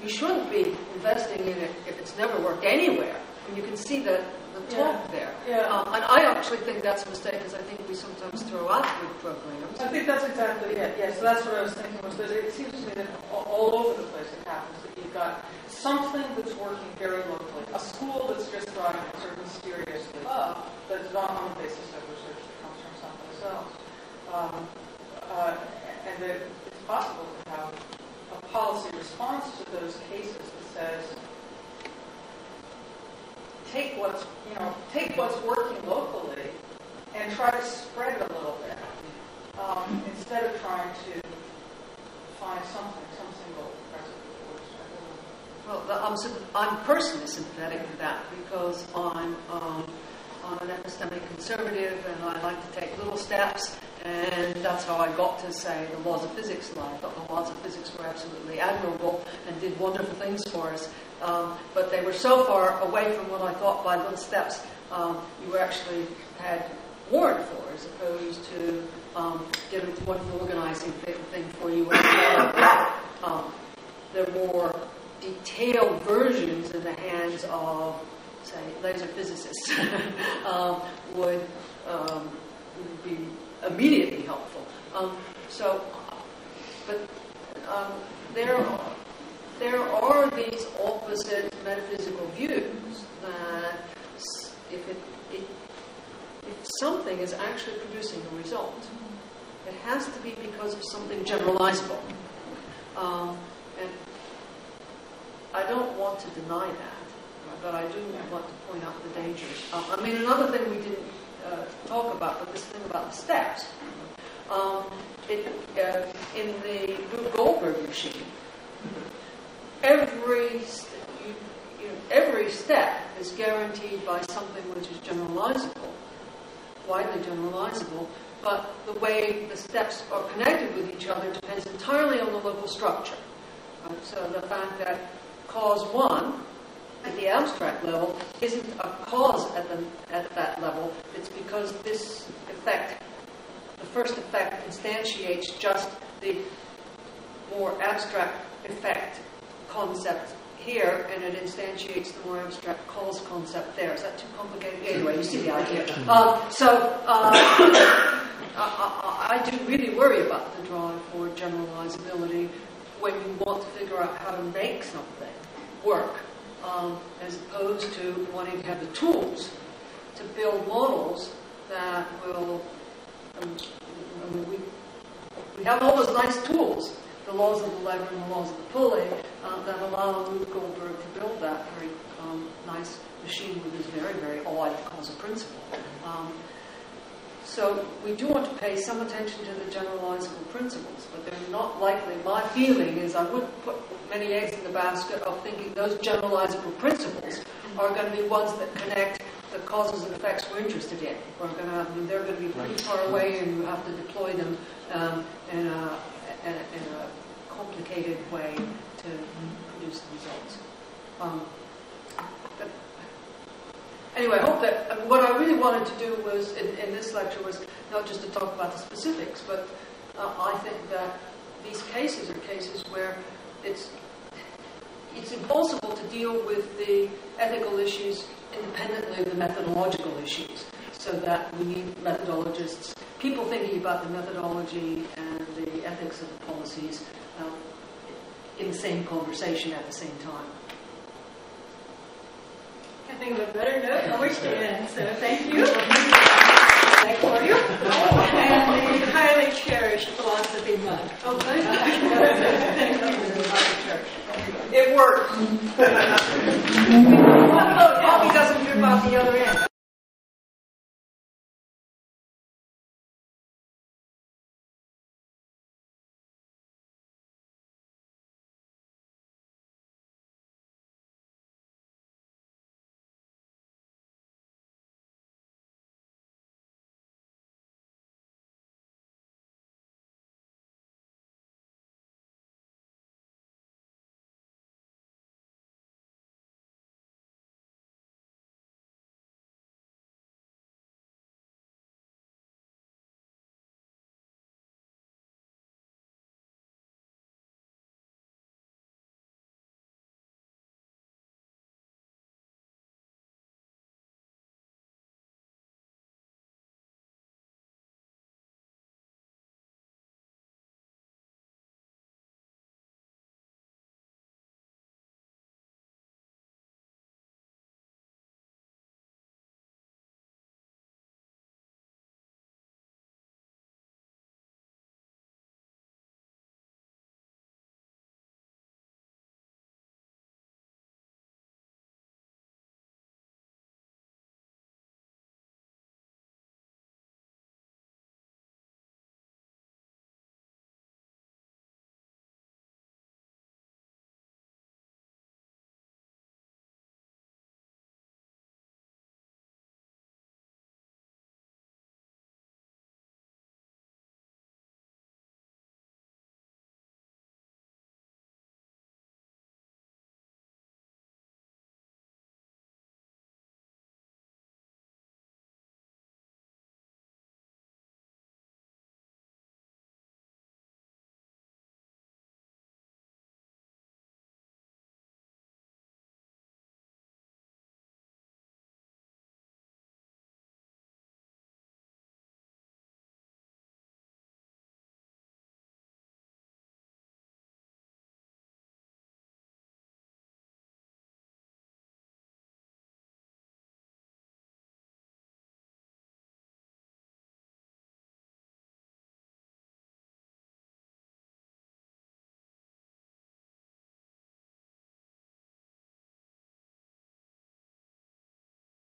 [SPEAKER 2] you shouldn't be investing in it if it's never worked anywhere. And you can see the, the talk
[SPEAKER 11] Yeah.
[SPEAKER 2] there.
[SPEAKER 11] Yeah.
[SPEAKER 2] Um, and I actually think that's a mistake because I think we sometimes throw out good programs.
[SPEAKER 11] I think that's exactly it. Yeah, so that's what I was thinking was that it seems to me that all, all over the place it happens that you've got something that's working very locally, a school that's just driving sort of mysteriously up, that's not on the basis of research that comes Um, uh, and that it's possible to have a policy response to those cases that says, take what's you know take what's working locally and try to spread it a little bit um, instead of trying to find something some single.
[SPEAKER 2] Well, I'm, sym- I'm personally sympathetic to that because I'm, um, I'm an epistemic conservative and I like to take little steps, and that's how I got to say the laws of physics. I thought the laws of physics were absolutely admirable and did wonderful things for us, um, but they were so far away from what I thought by little steps um, you actually had warrant for, as opposed to um, getting one organizing thi- thing for you. Um, they're more detailed versions in the hands of, say, laser physicists um, would, um, be immediately helpful. Um, so, but um, there, are, there are these opposite metaphysical views that if, it, it, if something is actually producing a result, it has to be because of something generalizable. Um, and I don't want to deny that, but I do want to point out the dangers. Um, I mean, another thing we didn't uh, talk about, but this thing about the steps. Um, it, uh, in the Rube Goldberg machine, every you, you know, every step is guaranteed by something which is generalizable, widely generalizable, but the way the steps are connected with each other depends entirely on the local structure. Right? So the fact that cause one at the abstract level isn't a cause at, the, at that level. It's because this effect, the first effect, instantiates just the more abstract effect concept here, and it instantiates the more abstract cause concept there. Is that too complicated? Anyway, you see the idea. Um, so uh, I, I, I do really worry about the drive for generalizability when you want to figure out how to make something work, um, as opposed to wanting to have the tools to build models that will. Um, I mean, we, we have all those nice tools, the laws of the lever and the laws of the pulley, uh, that allow Rube Goldberg to build that very um, nice machine with this very, very odd causal principle. Um, so we do want to pay some attention to the generalizable principles, but they're not likely. My feeling is I wouldn't put many eggs in the basket of thinking those generalizable principles are going to be ones that connect the causes and effects we're interested in. We're going to, I mean, they're going to be pretty far away, and you have to deploy them um, in, a, in, a, in, a, complicated way to produce the results. Um, anyway, I hope that mean, what I really wanted to do was in, in, this lecture was not just to talk about the specifics, but uh, I think that these cases are cases where it's it's impossible to deal with the ethical issues independently of the methodological issues. So that we need methodologists, people thinking about the methodology and the ethics of the policies um, in the same conversation at the same time.
[SPEAKER 1] I think on a better note, I wish to end. So thank you. Thank you. And the highly cherished philosophy month.
[SPEAKER 2] Oh, thank you. thank you. It worked. Oh, Bobby doesn't do about the other end?